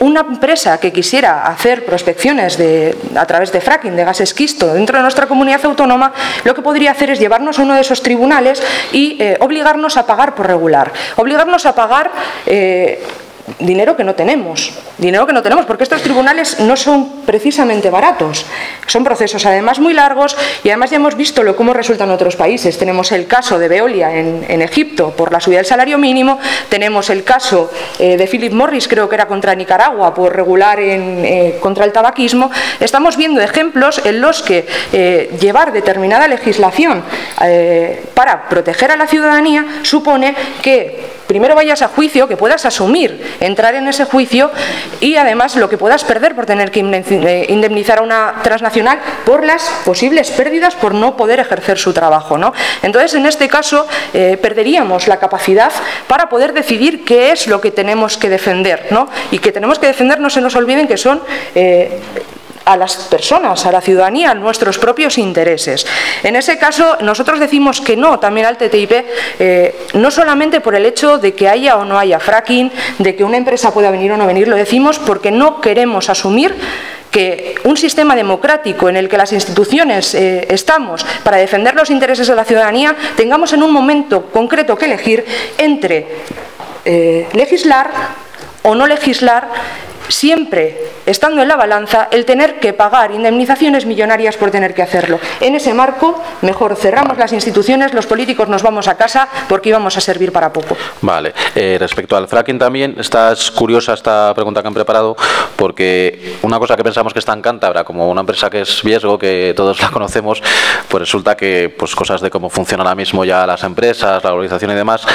una empresa que quisiera hacer prospecciones a través de fracking, de gas esquisto, dentro de nuestra comunidad autónoma, lo que podría hacer es llevarnos a uno de esos tribunales y eh, obligarnos a pagar por regular, obligarnos a pagar eh, dinero que no tenemos, dinero que no tenemos, porque estos tribunales no son precisamente baratos, son procesos además muy largos y además ya hemos visto lo, cómo resultan otros países. Tenemos el caso de Veolia en, Egipto por la subida del salario mínimo, tenemos el caso eh, de Philip Morris, creo que era contra Nicaragua, por regular en, eh, contra el tabaquismo. Estamos viendo ejemplos en los que eh, llevar determinada legislación para proteger a la ciudadanía supone que primero vayas a juicio, que puedas asumir entrar en ese juicio y además lo que puedas perder por tener que eh, indemnizar a una transnacional por las posibles pérdidas por no poder ejercer su trabajo. ¿no? Entonces, en este caso, eh, perderíamos la capacidad para poder decidir qué es lo que tenemos que defender. ¿no? Y que tenemos que defender, no se nos olviden que son eh, a las personas, a la ciudadanía, a nuestros propios intereses. En ese caso, nosotros decimos que no también al TTIP, eh, no solamente por el hecho de que haya o no haya fracking, de que una empresa pueda venir o no venir, lo decimos porque no queremos asumir que un sistema democrático en el que las instituciones eh, estamos para defender los intereses de la ciudadanía, tengamos en un momento concreto que elegir entre eh, legislar o no legislar siempre estando en la balanza el tener que pagar indemnizaciones millonarias por tener que hacerlo. En ese marco, mejor cerramos las instituciones, los políticos nos vamos a casa porque íbamos a servir para poco. Vale. Eh, respecto al fracking también, estás curiosa esta pregunta que han preparado porque una cosa que pensamos que está en Cántabra, como una empresa que es riesgo, que todos la conocemos, pues resulta que pues cosas de cómo funcionan ahora mismo ya las empresas, la organización y demás,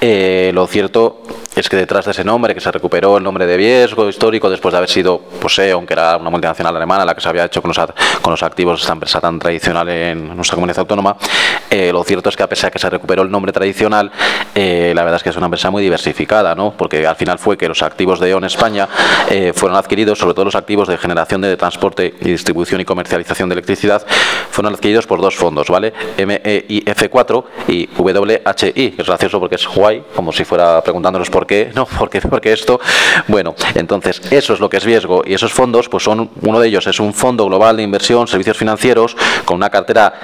eh, lo cierto es que detrás de ese nombre, que se recuperó el nombre de riesgo histórico después de haber sido Poseo, aunque era una multinacional alemana la que se había hecho con los, con los activos de esta empresa tan tradicional en nuestra comunidad autónoma, eh, lo cierto es que a pesar de que se recuperó el nombre tradicional, eh, la verdad es que es una empresa muy diversificada, ¿no? porque al final fue que los activos de E.ON España eh, fueron adquiridos, sobre todo los activos de generación de transporte y distribución y comercialización de electricidad, fueron adquiridos por dos fondos, ¿vale? MEIF4 y WHI, es gracioso porque es Huawei, como si fuera preguntándonos por qué, no, porque, porque esto, bueno, entonces eso es lo que es riesgo y esos fondos, pues son, uno de ellos es un fondo global de inversión, servicios financieros, con una cartera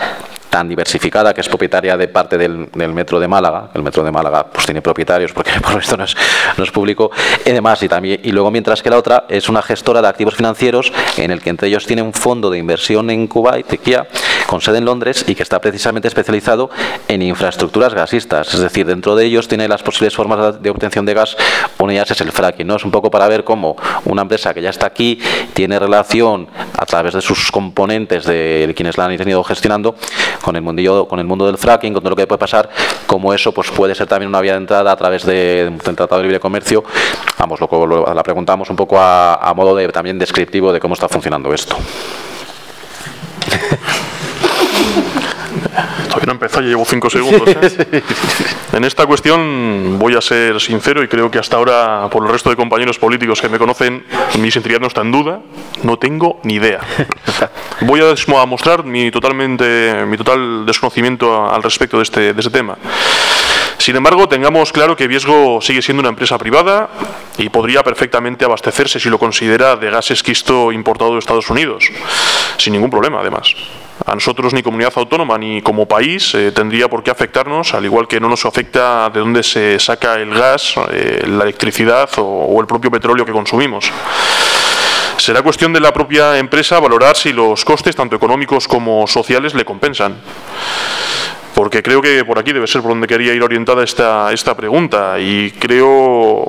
tan diversificada que es propietaria de parte del, metro de Málaga. El metro de Málaga pues tiene propietarios porque por esto no es, no es público. Y demás, y, también, y luego mientras que la otra es una gestora de activos financieros en el que entre ellos tiene un fondo de inversión en Kuwait, Tequía, con sede en Londres y que está precisamente especializado en infraestructuras gasistas. Es decir, dentro de ellos tiene las posibles formas de obtención de gas. Una de ellas es el fracking. ¿no? Es un poco para ver cómo una empresa que ya está aquí tiene relación a través de sus componentes de quienes la han tenido gestionando con el mundillo, con el mundo del fracking, con todo lo que puede pasar, como eso pues puede ser también una vía de entrada a través de, un tratado de libre comercio. Vamos, lo, la preguntamos un poco a, a modo de también descriptivo de cómo está funcionando esto. Todavía no empezó, ya llevo cinco segundos. ¿eh? En esta cuestión voy a ser sincero y creo que hasta ahora, por el resto de compañeros políticos que me conocen, mi sinceridad no está en duda. No tengo ni idea. Voy a mostrar mi, totalmente, mi total desconocimiento al respecto de este, de este tema. Sin embargo, tengamos claro que Viesgo sigue siendo una empresa privada y podría perfectamente abastecerse, si lo considera, de gas esquisto importado de Estados Unidos, sin ningún problema, además. A nosotros ni comunidad autónoma ni como país eh, tendría por qué afectarnos, al igual que no nos afecta de dónde se saca el gas, eh, la electricidad o, el propio petróleo que consumimos. Será cuestión de la propia empresa valorar si los costes, tanto económicos como sociales, le compensan porque creo que por aquí debe ser por donde quería ir orientada esta, esta pregunta y creo,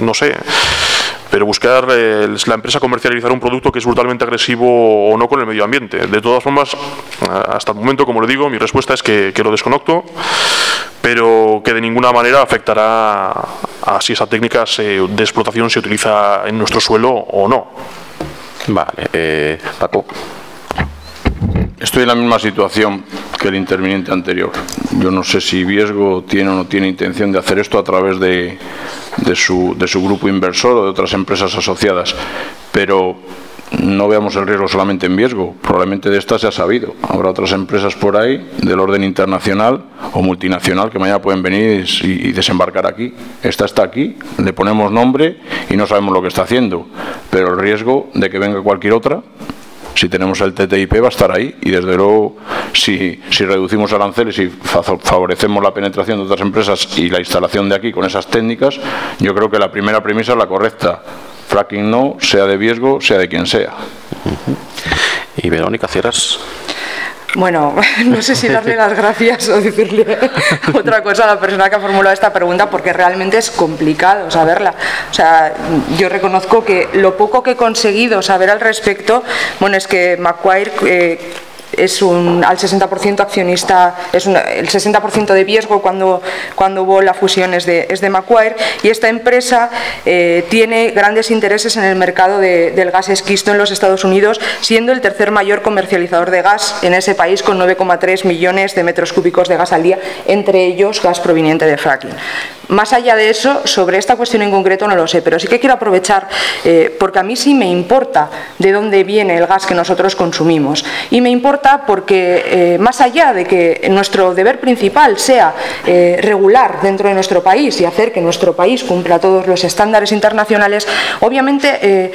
no sé, pero buscar eh, la empresa comercializar un producto que es brutalmente agresivo o no con el medio ambiente. De todas formas, hasta el momento, como le digo, mi respuesta es que, lo desconozco, pero que de ninguna manera afectará a si esa técnica de explotación se utiliza en nuestro suelo o no. Vale, eh, Paco. Estoy en la misma situación que el interviniente anterior. Yo no sé si Viesgo tiene o no tiene intención de hacer esto a través de, su, de su grupo inversor o de otras empresas asociadas, pero no veamos el riesgo solamente en Viesgo, probablemente de esta se ha sabido. Habrá otras empresas por ahí del orden internacional o multinacional que mañana pueden venir y, desembarcar aquí. Esta está aquí, le ponemos nombre y no sabemos lo que está haciendo, pero el riesgo de que venga cualquier otra si tenemos el TTIP va a estar ahí y desde luego si, si reducimos aranceles y favorecemos la penetración de otras empresas y la instalación de aquí con esas técnicas, yo creo que la primera premisa es la correcta. Fracking no, sea de riesgo, sea de quien sea. Y Verónica, cierras. Bueno, no sé si darle las gracias o decirle otra cosa a la persona que ha formulado esta pregunta porque realmente es complicado saberla. O sea, yo reconozco que lo poco que he conseguido saber al respecto, bueno, es que Macquarie eh, es un, al 60% accionista, es el 60% de riesgo cuando, cuando hubo la fusión es de, es de Macquarie y esta empresa eh, tiene grandes intereses en el mercado del gas esquisto en los Estados Unidos, siendo el tercer mayor comercializador de gas en ese país con 9,3 millones de metros cúbicos de gas al día, entre ellos gas proveniente de fracking. Más allá de eso, sobre esta cuestión en concreto no lo sé, pero sí que quiero aprovechar, eh, porque a mí sí me importa de dónde viene el gas que nosotros consumimos. Y me importa porque, eh, más allá de que nuestro deber principal sea eh, regular dentro de nuestro país y hacer que nuestro país cumpla todos los estándares internacionales, obviamente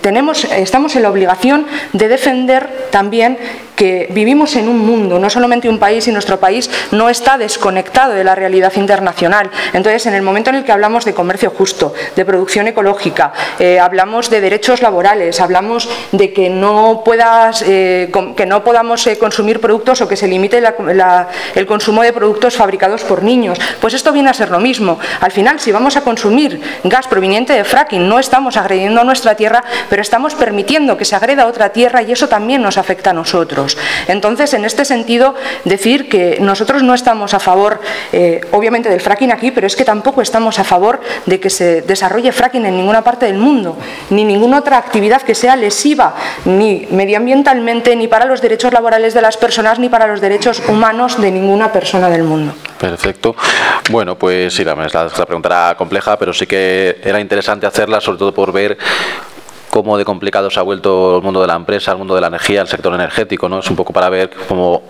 tenemos, estamos en la obligación de defender también que vivimos en un mundo, no solamente un país, y nuestro país no está desconectado de la realidad internacional. Entonces, en el momento en el que hablamos de comercio justo, de producción ecológica, eh, hablamos de derechos laborales, hablamos de que no, puedas, eh, que no podamos eh, consumir productos o que se limite el consumo de productos fabricados por niños, pues esto viene a ser lo mismo. Al final, si vamos a consumir gas proveniente de fracking, no estamos agrediendo a nuestra tierra, pero estamos permitiendo que se agreda a otra tierra y eso también nos afecta a nosotros. Entonces, en este sentido, decir que nosotros no estamos a favor, obviamente, del fracking aquí, pero es que tampoco estamos a favor de que se desarrolle fracking en ninguna parte del mundo, ni ninguna otra actividad que sea lesiva, ni medioambientalmente, ni para los derechos laborales de las personas, ni para los derechos humanos de ninguna persona del mundo. Perfecto. Bueno, pues sí, la, la pregunta era compleja, pero sí que era interesante hacerla, sobre todo por ver cómo de complicado se ha vuelto el mundo de la empresa, el mundo de la energía, el sector energético, ¿no? Es un poco para ver cómo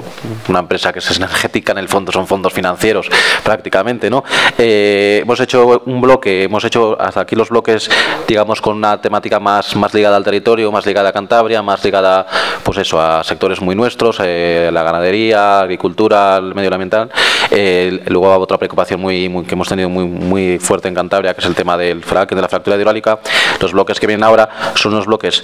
una empresa que es energética en el fondo son fondos financieros prácticamente, ¿no? Eh, hemos hecho un bloque, hemos hecho hasta aquí los bloques, digamos, con una temática más, más ligada al territorio, más ligada a Cantabria, más ligada, pues eso, a sectores muy nuestros, eh, la ganadería, agricultura, el medio ambiental. Eh, luego otra preocupación muy, que hemos tenido muy, muy fuerte en Cantabria, que es el tema del fracking, de la fractura hidráulica. Los bloques que vienen ahora son unos bloques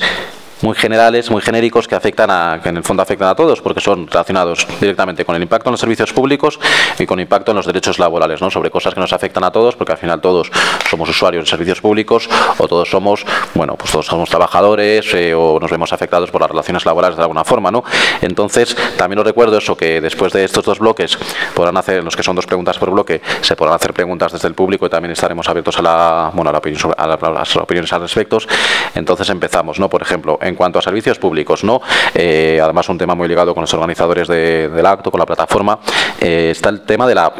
muy generales, muy genéricos que afectan a, que en el fondo afectan a todos porque son relacionados directamente con el impacto en los servicios públicos y con impacto en los derechos laborales, ¿no? sobre cosas que nos afectan a todos porque al final todos somos usuarios de servicios públicos o todos somos, bueno, pues todos somos trabajadores eh, o nos vemos afectados por las relaciones laborales de alguna forma, ¿no? Entonces, también os recuerdo eso que después de estos dos bloques podrán hacer, los que son dos preguntas por bloque, se podrán hacer preguntas desde el público y también estaremos abiertos a la, bueno, a, las opiniones al respecto. Entonces empezamos, ¿no? Por ejemplo, en cuanto a servicios públicos, ¿no? Eh, además, un tema muy ligado con los organizadores del acto, con la plataforma, eh, está el tema de la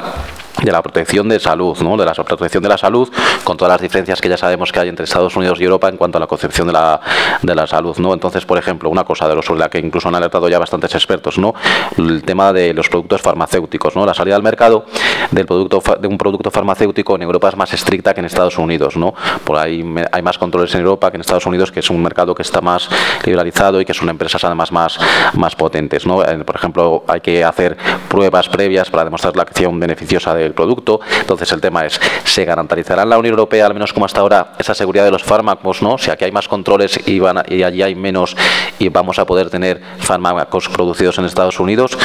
de la protección de salud, ¿no? de la protección de la salud, con todas las diferencias que ya sabemos que hay entre Estados Unidos y Europa en cuanto a la concepción de la, de la salud. ¿no? Entonces, por ejemplo, una cosa de lo sobre la que incluso han alertado ya bastantes expertos, ¿no? el tema de los productos farmacéuticos. ¿no? La salida al mercado del producto, de un producto farmacéutico en Europa es más estricta que en Estados Unidos. ¿no? Por ahí hay más controles en Europa que en Estados Unidos, que es un mercado que está más liberalizado y que son empresas además más, más potentes. ¿no? Eh, por ejemplo, hay que hacer pruebas previas para demostrar la acción beneficiosa del producto. Entonces el tema es, ¿se garantizará en la Unión Europea, al menos como hasta ahora, esa seguridad de los fármacos? ¿no? O sea, que hay más controles y, van y allí hay menos y vamos a poder tener fármacos producidos en Estados Unidos.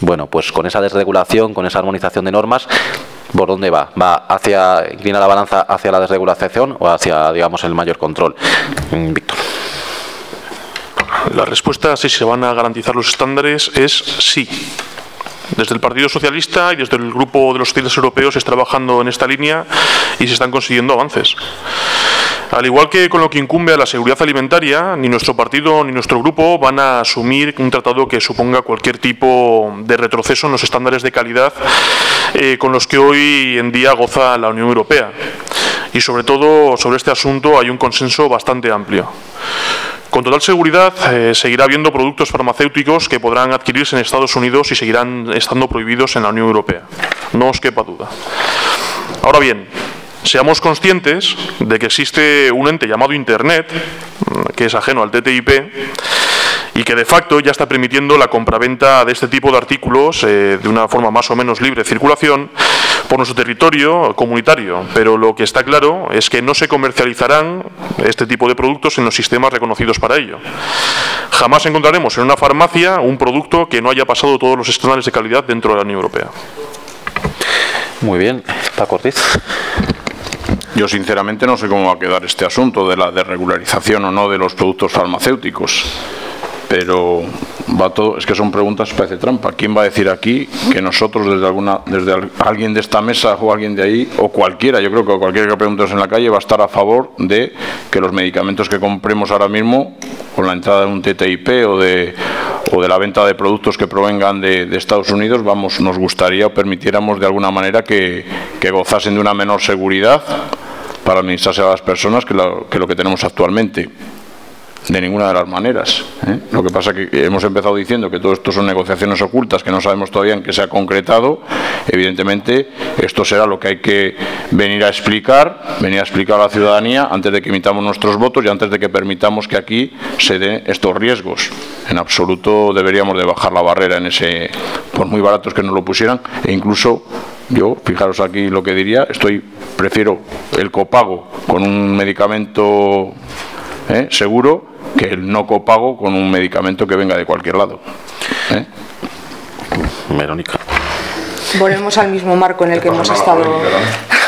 Bueno, pues con esa desregulación, con esa armonización de normas, ¿por dónde va? ¿Va hacia, inclina la balanza hacia la desregulación o hacia, digamos, el mayor control? Mm, Víctor. La respuesta a si se van a garantizar los estándares es sí. Desde el Partido Socialista y desde el Grupo de los Socialistas Europeos se está trabajando en esta línea y se están consiguiendo avances. Al igual que con lo que incumbe a la seguridad alimentaria, ni nuestro partido ni nuestro grupo van a asumir un tratado que suponga cualquier tipo de retroceso en los estándares de calidad eh, con los que hoy en día goza la Unión Europea. Y sobre todo sobre este asunto hay un consenso bastante amplio. Con total seguridad eh, seguirá habiendo productos farmacéuticos que podrán adquirirse en Estados Unidos y seguirán estando prohibidos en la Unión Europea. No os quepa duda. Ahora bien, seamos conscientes de que existe un ente llamado Internet, que es ajeno al TTIP, y que de facto ya está permitiendo la compraventa de este tipo de artículos eh, de una forma más o menos libre de circulación por nuestro territorio comunitario. Pero lo que está claro es que no se comercializarán este tipo de productos en los sistemas reconocidos para ello. Jamás encontraremos en una farmacia un producto que no haya pasado todos los estándares de calidad dentro de la Unión Europea. Muy bien, Paco Ortiz. Yo sinceramente no sé cómo va a quedar este asunto de la desregularización o no de los productos farmacéuticos pero va todo, es que son preguntas parece trampa. ¿Quién va a decir aquí que nosotros desde alguna, desde alguien de esta mesa o alguien de ahí, o cualquiera, yo creo que cualquiera que preguntes en la calle va a estar a favor de que los medicamentos que compremos ahora mismo, con la entrada de un TTIP o de o de la venta de productos que provengan de, Estados Unidos, vamos, nos gustaría o permitiéramos de alguna manera que, que gozasen de una menor seguridad para administrarse a las personas que lo que, lo que tenemos actualmente de ninguna de las maneras. ¿eh? Lo que pasa es que hemos empezado diciendo que todo esto son negociaciones ocultas que no sabemos todavía en qué se ha concretado. Evidentemente, esto será lo que hay que venir a explicar, venir a explicar a la ciudadanía antes de que emitamos nuestros votos y antes de que permitamos que aquí se den estos riesgos. En absoluto deberíamos de bajar la barrera en ese, por muy baratos que nos lo pusieran, e incluso yo, fijaros aquí lo que diría, estoy prefiero el copago con un medicamento ¿eh? seguro que el no copago con un medicamento que venga de cualquier lado. ¿eh? Verónica. Volvemos al mismo marco en el que hemos estado.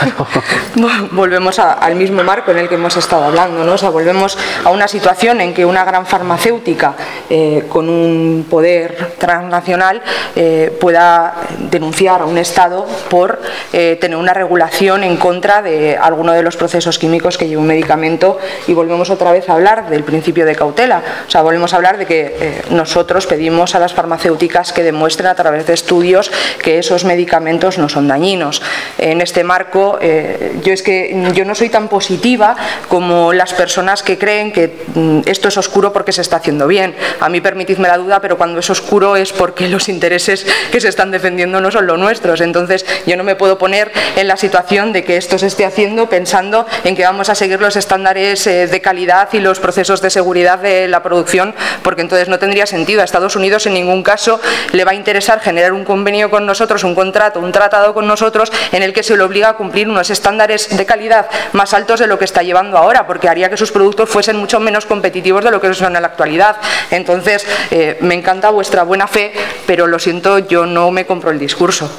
volvemos al mismo marco en el que hemos estado hablando, ¿no? O sea, volvemos a una situación en que una gran farmacéutica eh, con un poder transnacional eh, pueda denunciar a un Estado por eh, tener una regulación en contra de alguno de los procesos químicos que lleva un medicamento y volvemos otra vez a hablar del principio de cautela. O sea, volvemos a hablar de que nosotros pedimos a las farmacéuticas que demuestren a través de estudios que esos medicamentos no son dañinos. En este marco eh, yo es que yo no soy tan positiva como las personas que creen que mm, esto es oscuro porque se está haciendo bien. A mí permitidme la duda, pero cuando es oscuro es porque los intereses que se están defendiendo no son los nuestros. Entonces yo no me puedo poner en la situación de que esto se esté haciendo pensando en que vamos a seguir los estándares eh, de calidad y los procesos de seguridad de la producción, porque entonces no tendría sentido. A Estados Unidos en ningún caso le va a interesar generar un convenio con nosotros, un contrato, un tratado con nosotros en el que se le obliga a cumplir unos estándares de calidad más altos de lo que está llevando ahora, porque haría que sus productos fuesen mucho menos competitivos de lo que son en la actualidad. Entonces, eh, me encanta vuestra buena fe, pero lo siento, yo no me compro el discurso.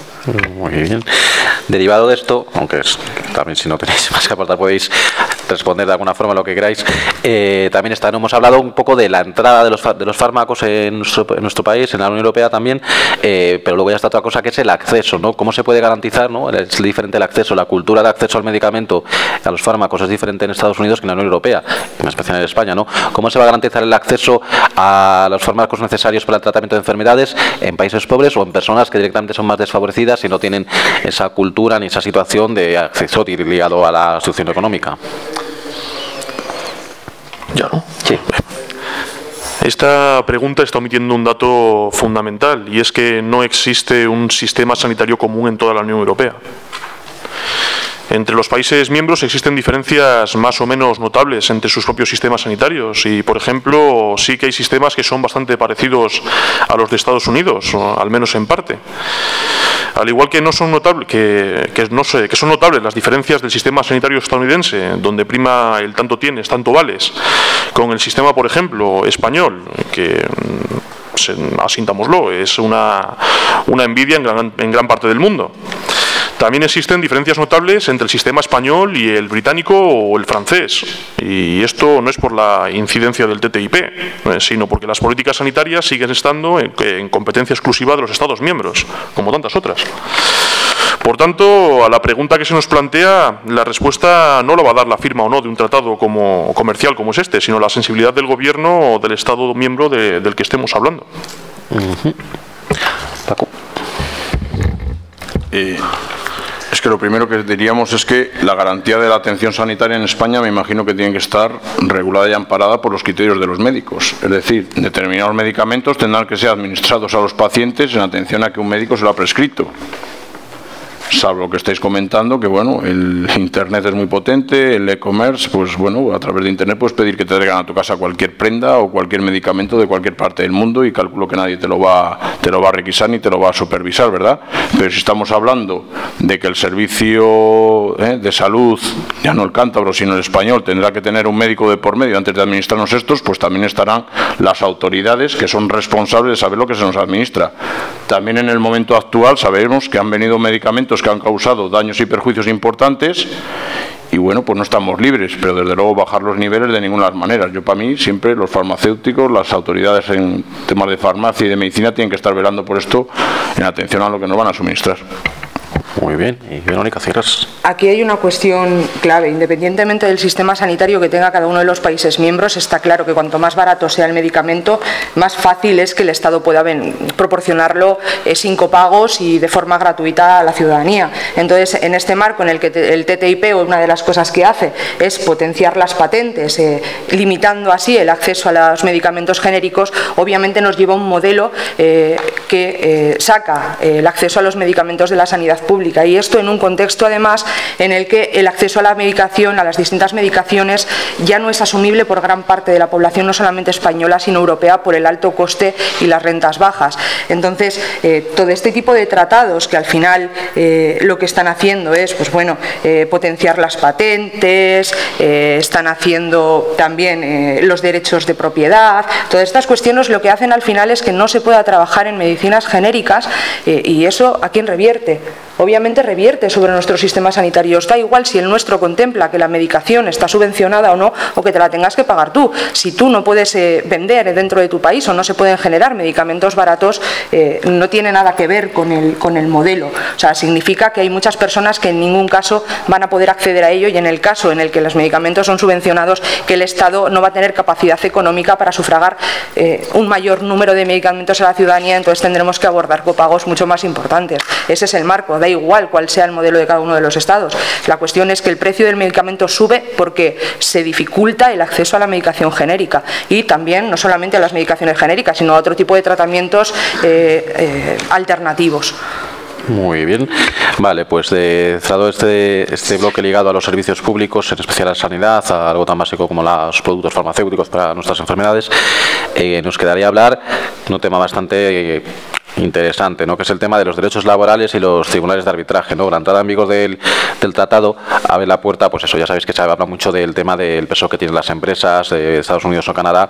Muy bien. Derivado de esto, aunque también si no tenéis más que aportar podéis responder de alguna forma lo que queráis, eh, también está, hemos hablado un poco de la entrada de los, de los fármacos en nuestro, país, en la Unión Europea también, eh, pero luego ya está otra cosa que es el acceso, ¿no? ¿Cómo se puede garantizar, ¿no? Es diferente el acceso, la cultura de acceso al medicamento, a los fármacos es diferente en Estados Unidos que en la Unión Europea, en especial en España, ¿no? ¿Cómo se va a garantizar el acceso a los fármacos necesarios para el tratamiento de enfermedades en países pobres o en personas que directamente son más desfavorecidas si no tienen esa cultura ni esa situación de acceso ligado a la situación económica. Ya, ¿no? Sí. Esta pregunta está omitiendo un dato fundamental y es que no existe un sistema sanitario común en toda la Unión Europea. Entre los países miembros existen diferencias más o menos notables entre sus propios sistemas sanitarios y, por ejemplo, sí que hay sistemas que son bastante parecidos a los de Estados Unidos, al menos en parte. Al igual que no son notables, que, no sé, que son notables las diferencias del sistema sanitario estadounidense, donde prima el tanto tienes, tanto vales, con el sistema, por ejemplo, español, que asintámoslo, es una, una envidia en gran, en gran parte del mundo. También existen diferencias notables entre el sistema español y el británico o el francés. Y esto no es por la incidencia del TTIP, eh, sino porque las políticas sanitarias siguen estando en, competencia exclusiva de los Estados miembros, como tantas otras. Por tanto, a la pregunta que se nos plantea, la respuesta no la va a dar la firma o no de un tratado como, comercial como es este, sino la sensibilidad del Gobierno o del Estado miembro del que estemos hablando. Eh, lo primero que diríamos es que la garantía de la atención sanitaria en España me imagino que tiene que estar regulada y amparada por los criterios de los médicos. Es decir, determinados medicamentos tendrán que ser administrados a los pacientes en atención a que un médico se lo ha prescrito salvo lo que estáis comentando, que bueno, el Internet es muy potente, el e-commerce, pues bueno, a través de Internet puedes pedir que te traigan a tu casa cualquier prenda o cualquier medicamento de cualquier parte del mundo y calculo que nadie te lo va, te lo va a requisar ni te lo va a supervisar, ¿verdad? Pero si estamos hablando de que el servicio ¿eh? de salud, ya no el cántabro, sino el español, tendrá que tener un médico de por medio antes de administrarnos estos, pues también estarán las autoridades que son responsables de saber lo que se nos administra. También en el momento actual sabemos que han venido medicamentos que han causado daños y perjuicios importantes y bueno, pues no estamos libres, pero desde luego bajar los niveles de ninguna manera. Yo para mí siempre los farmacéuticos, las autoridades en temas de farmacia y de medicina tienen que estar velando por esto en atención a lo que nos van a suministrar. Muy bien. Y Verónica Cierras. Aquí hay una cuestión clave. Independientemente del sistema sanitario que tenga cada uno de los países miembros, está claro que cuanto más barato sea el medicamento, más fácil es que el Estado pueda proporcionarlo eh, sin copagos y de forma gratuita a la ciudadanía. Entonces, en este marco en el que el TTIP, una de las cosas que hace es potenciar las patentes, eh, limitando así el acceso a los medicamentos genéricos, obviamente nos lleva a un modelo eh, que saca el acceso a los medicamentos de la sanidad pública. Y esto en un contexto además en el que el acceso a la medicación, a las distintas medicaciones, ya no es asumible por gran parte de la población, no solamente española, sino europea, por el alto coste y las rentas bajas. Entonces, eh, todo este tipo de tratados que al final eh, lo que están haciendo es, pues bueno, eh, potenciar las patentes, están haciendo también los derechos de propiedad, todas estas cuestiones lo que hacen al final es que no se pueda trabajar en medicinas genéricas y eso a quién revierte obviamente revierte sobre nuestro sistema sanitario. Da igual si el nuestro contempla que la medicación está subvencionada o no, o que te la tengas que pagar tú. Si tú no puedes eh, vender dentro de tu país o no se pueden generar medicamentos baratos, eh, no tiene nada que ver con el, con el modelo. O sea, significa que hay muchas personas que en ningún caso van a poder acceder a ello y en el caso en el que los medicamentos son subvencionados, que el Estado no va a tener capacidad económica para sufragar eh, un mayor número de medicamentos a la ciudadanía, entonces tendremos que abordar copagos mucho más importantes. Ese es el marco igual cuál sea el modelo de cada uno de los estados. La cuestión es que el precio del medicamento sube porque se dificulta el acceso a la medicación genérica y también no solamente a las medicaciones genéricas, sino a otro tipo de tratamientos eh, eh, alternativos. Muy bien. Vale, pues de cerrado este, este bloque ligado a los servicios públicos, en especial a la sanidad, a algo tan básico como los productos farmacéuticos para nuestras enfermedades, eh, nos quedaría hablar de un tema bastante interesante, ¿no? que es el tema de los derechos laborales y los tribunales de arbitraje. ¿no? La entrada amigos del, del tratado abre la puerta, pues eso, ya sabéis que se habla mucho del tema del peso que tienen las empresas de Estados Unidos o Canadá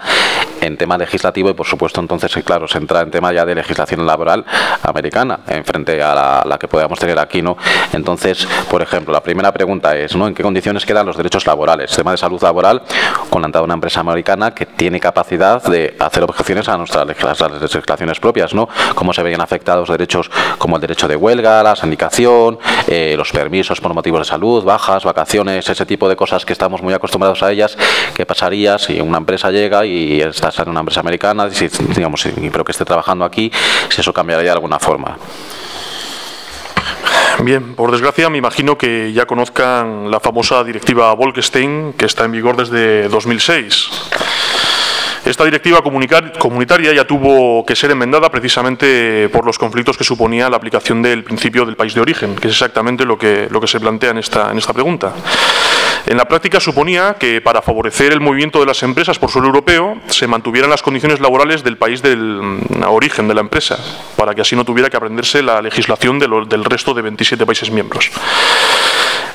en tema legislativo y por supuesto entonces, claro, se entra en tema ya de legislación laboral americana en frente a la, que podamos tener aquí. ¿no? Entonces, por ejemplo, la primera pregunta es, ¿no? ¿en qué condiciones quedan los derechos laborales? Tema de salud laboral con la entrada de una empresa americana que tiene capacidad de hacer objeciones a nuestras legislaciones propias, ¿no? Como se veían afectados derechos como el derecho de huelga, la sindicación, eh, los permisos por motivos de salud, bajas, vacaciones, ese tipo de cosas que estamos muy acostumbrados a ellas. ¿Qué pasaría si una empresa llega y estás en una empresa americana, si, digamos, pero que esté trabajando aquí, si eso cambiaría de alguna forma? Bien, por desgracia me imagino que ya conozcan la famosa directiva Bolkestein que está en vigor desde 2006. Esta directiva comunitaria ya tuvo que ser enmendada precisamente por los conflictos que suponía la aplicación del principio del país de origen, que es exactamente lo que, lo que se plantea en esta, en esta pregunta. En la práctica suponía que para favorecer el movimiento de las empresas por suelo europeo se mantuvieran las condiciones laborales del país del mm, origen de la empresa, para que así no tuviera que aprenderse la legislación del resto de 27 países miembros.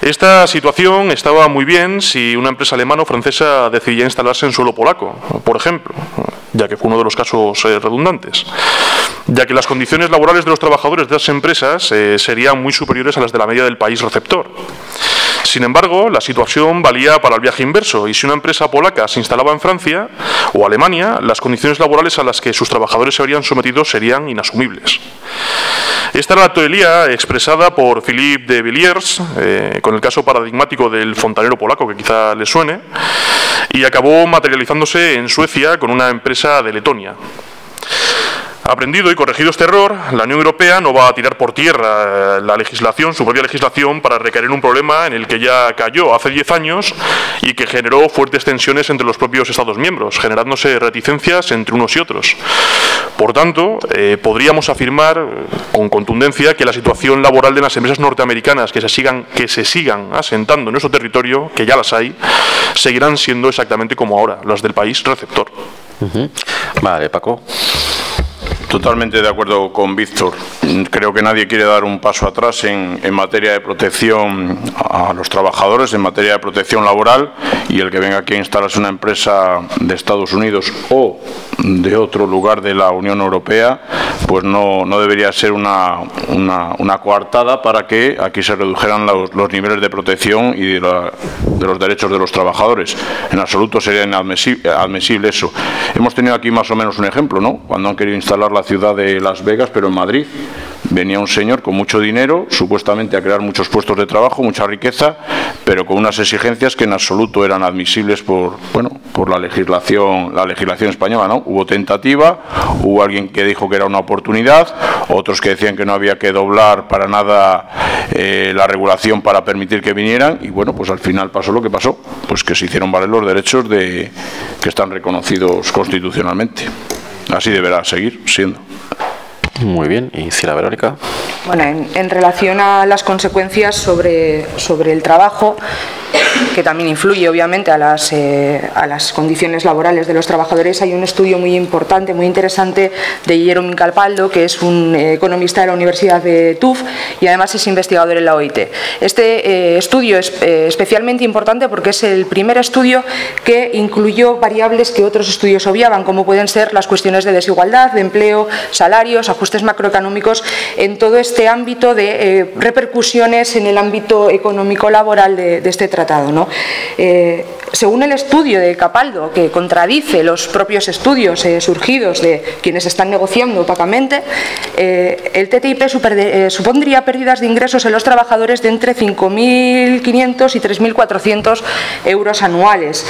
Esta situación estaba muy bien si una empresa alemana o francesa decidía instalarse en suelo polaco, por ejemplo, ya que fue uno de los casos eh, redundantes, ya que las condiciones laborales de los trabajadores de esas empresas eh, serían muy superiores a las de la media del país receptor. Sin embargo, la situación valía para el viaje inverso y si una empresa polaca se instalaba en Francia o Alemania, las condiciones laborales a las que sus trabajadores se habrían sometido serían inasumibles. Esta era la teoría expresada por Philippe de Villiers, eh, con el caso paradigmático del fontanero polaco, que quizá le suene, y acabó materializándose en Suecia con una empresa de Letonia. Aprendido y corregido este error, la Unión Europea no va a tirar por tierra eh, la legislación, su propia legislación, para recaer en un problema en el que ya cayó hace 10 años y que generó fuertes tensiones entre los propios Estados miembros, generándose reticencias entre unos y otros. Por tanto, eh, podríamos afirmar con contundencia que la situación laboral de las empresas norteamericanas que se sigan, que se sigan asentando en nuestro territorio, que ya las hay, seguirán siendo exactamente como ahora, las del país receptor. Vale, Paco. Totalmente de acuerdo con Víctor. Creo que nadie quiere dar un paso atrás en, materia de protección a los trabajadores, en materia de protección laboral, y el que venga aquí a instalarse una empresa de Estados Unidos o de otro lugar de la Unión Europea, pues no, no debería ser una, una, coartada para que aquí se redujeran los, niveles de protección y de, de, los derechos de los trabajadores. En absoluto sería inadmisible eso. Hemos tenido aquí más o menos un ejemplo, ¿no? Cuando han querido instalar la ciudad de Las Vegas, pero en Madrid. Venía un señor con mucho dinero, supuestamente a crear muchos puestos de trabajo, mucha riqueza, pero con unas exigencias que en absoluto eran admisibles por, bueno, por la legislación, la legislación española, ¿no? Hubo tentativa, hubo alguien que dijo que era una oportunidad, otros que decían que no había que doblar para nada eh, la regulación para permitir que vinieran, y bueno, pues al final pasó lo que pasó, pues que se hicieron valer los derechos de que están reconocidos constitucionalmente. Así deberá seguir siendo. Muy bien. ¿Y Cira Verónica? Bueno, en, relación a las consecuencias sobre, sobre el trabajo, que también influye obviamente a las, eh, a las condiciones laborales de los trabajadores, hay un estudio muy importante, muy interesante de Guillermo Calpaldo, que es un eh, economista de la Universidad de TUF y además es investigador en la OIT. Este eh, estudio es especialmente importante porque es el primer estudio que incluyó variables que otros estudios obviaban, como pueden ser las cuestiones de desigualdad, de empleo, salarios, macroeconómicos, en todo este ámbito de repercusiones en el ámbito económico laboral de, este tratado. ¿no? Eh, según el estudio de Capaldo, que contradice los propios estudios eh, surgidos de quienes están negociando opacamente, eh, el TTIP supondría pérdidas de ingresos en los trabajadores de entre 5.500 y 3.400 euros anuales.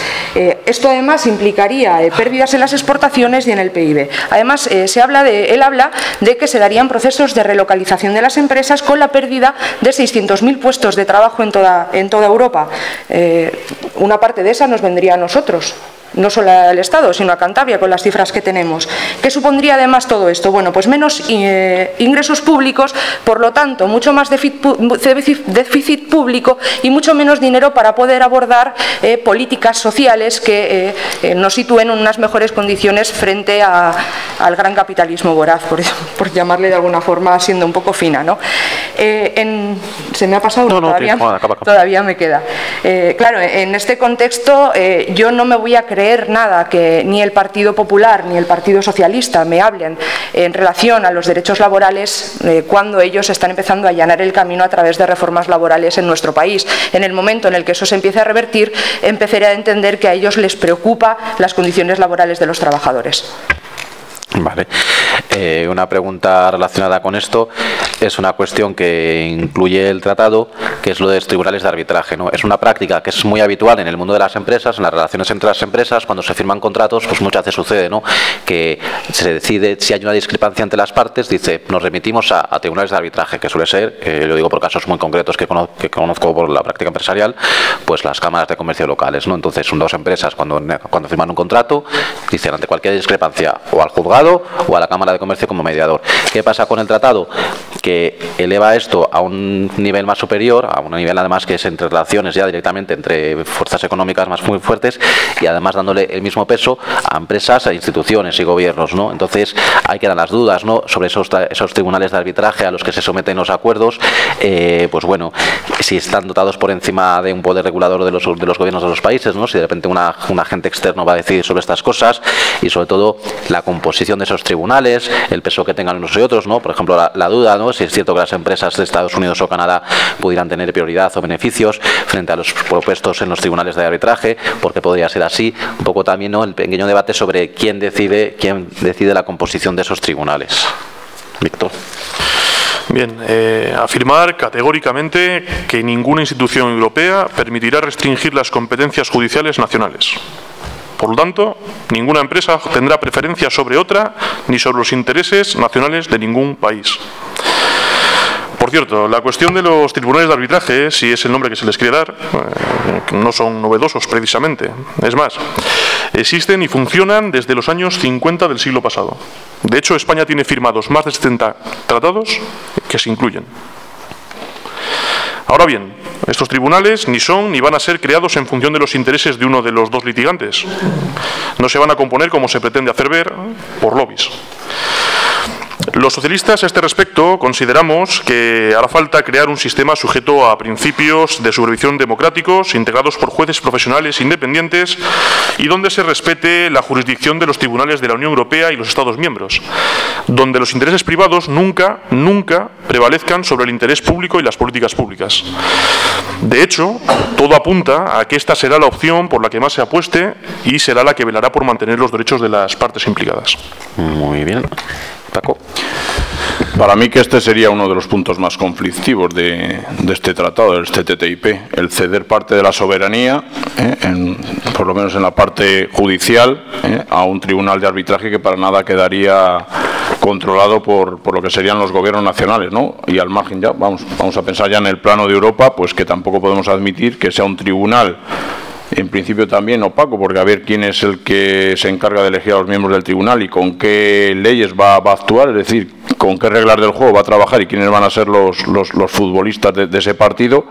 esto además implicaría pérdidas en las exportaciones y en el PIB. Además, se habla de, él habla de que se darían procesos de relocalización de las empresas con la pérdida de 600.000 puestos de trabajo en toda, en toda Europa. Eh, una parte de esa nos vendría a nosotros no solo al Estado, sino a Cantabria, con las cifras que tenemos. ¿Qué supondría además todo esto? Bueno, pues menos eh, ingresos públicos, por lo tanto, mucho más déficit, público y mucho menos dinero para poder abordar eh, políticas sociales que eh, nos sitúen en unas mejores condiciones frente al gran capitalismo voraz, por, llamarle de alguna forma, siendo un poco fina. ¿no? ¿Se me ha pasado? No, todavía, todavía me queda. claro, en este contexto yo no me voy a creer nada que ni el Partido Popular ni el Partido Socialista me hablen en relación a los derechos laborales eh, cuando ellos están empezando a allanar el camino a través de reformas laborales en nuestro país. En el momento en el que eso se empiece a revertir, empezaré a entender que a ellos les preocupa las condiciones laborales de los trabajadores. Vale. Eh, una pregunta relacionada con esto es una cuestión que incluye el tratado, que es lo de los tribunales de arbitraje. ¿no? Es una práctica que es muy habitual en el mundo de las empresas, en las relaciones entre las empresas, cuando se firman contratos, pues muchas veces sucede ¿no? que se decide si hay una discrepancia entre las partes, dice, nos remitimos a, tribunales de arbitraje, que suele ser, eh, lo digo por casos muy concretos que conozco, que conozco, por la práctica empresarial, pues las cámaras de comercio locales. ¿no? Entonces, son dos empresas cuando, cuando firman un contrato, dicen ante cualquier discrepancia o al juzgado o a la Cámara de Comercio como mediador. ¿Qué pasa con el tratado? que eleva esto a un nivel más superior, a un nivel además que es entre relaciones ya directamente entre fuerzas económicas más muy fuertes y además dándole el mismo peso a empresas, a instituciones y gobiernos. ¿no? Entonces hay que dar las dudas ¿no? sobre esos, tribunales de arbitraje a los que se someten los acuerdos, eh, pues bueno, si están dotados por encima de un poder regulador de los, de los gobiernos de los países, ¿no? si de repente un agente externo va a decidir sobre estas cosas y sobre todo la composición de esos tribunales, el peso que tengan unos y otros, ¿no? por ejemplo la, duda ¿no? si es cierto que las empresas de Estados Unidos o Canadá pudieran tener prioridad o beneficios frente a los propuestos en los tribunales de arbitraje, porque podría ser así, un poco también ¿no? el pequeño debate sobre quién decide, quién decide la composición de esos tribunales. Víctor. Bien, eh, afirmar categóricamente que ninguna institución europea permitirá restringir las competencias judiciales nacionales. Por lo tanto, ninguna empresa tendrá preferencia sobre otra ni sobre los intereses nacionales de ningún país. Por cierto, la cuestión de los tribunales de arbitraje, si es el nombre que se les quiere dar, eh, no son novedosos precisamente. Es más, existen y funcionan desde los años 50 del siglo pasado. De hecho, España tiene firmados más de 70 tratados que se incluyen. Ahora bien, estos tribunales ni son ni van a ser creados en función de los intereses de uno de los dos litigantes. No se van a componer, como se pretende hacer ver, por lobbies. Los socialistas a este respecto consideramos que hará falta crear un sistema sujeto a principios de supervisión democráticos integrados por jueces profesionales independientes y donde se respete la jurisdicción de los tribunales de la Unión Europea y los Estados miembros, donde los intereses privados nunca, nunca prevalezcan sobre el interés público y las políticas públicas. De hecho, todo apunta a que esta será la opción por la que más se apueste y será la que velará por mantener los derechos de las partes implicadas. Muy bien. Para mí que este sería uno de los puntos más conflictivos de, este tratado, de este TTIP, el ceder parte de la soberanía, eh, por lo menos en la parte judicial, eh, a un tribunal de arbitraje que para nada quedaría controlado por, por, lo que serían los gobiernos nacionales, ¿no? Y al margen ya, vamos, vamos a pensar ya en el plano de Europa, pues que tampoco podemos admitir que sea un tribunal en principio también opaco, porque a ver quién es el que se encarga de elegir a los miembros del tribunal y con qué leyes va, a actuar, es decir, con qué reglas del juego va a trabajar y quiénes van a ser los, los, futbolistas de, ese partido,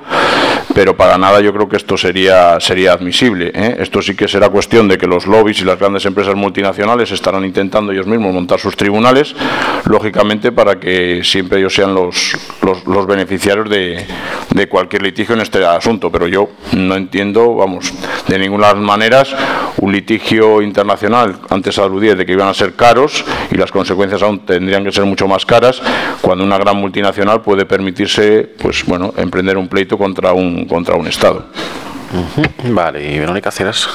pero para nada yo creo que esto sería, sería admisible. ¿eh? Esto sí que será cuestión de que los lobbies y las grandes empresas multinacionales estarán intentando ellos mismos montar sus tribunales, lógicamente para que siempre ellos sean los, los, beneficiarios de, de cualquier litigio en este asunto, pero yo no entiendo, vamos, de ninguna maneras un litigio internacional, antes aludí de que iban a ser caros y las consecuencias aún tendrían que ser mucho más caras, cuando una gran multinacional puede permitirse pues bueno, emprender un pleito contra un contra un Estado. Vale, y Verónica Ceras.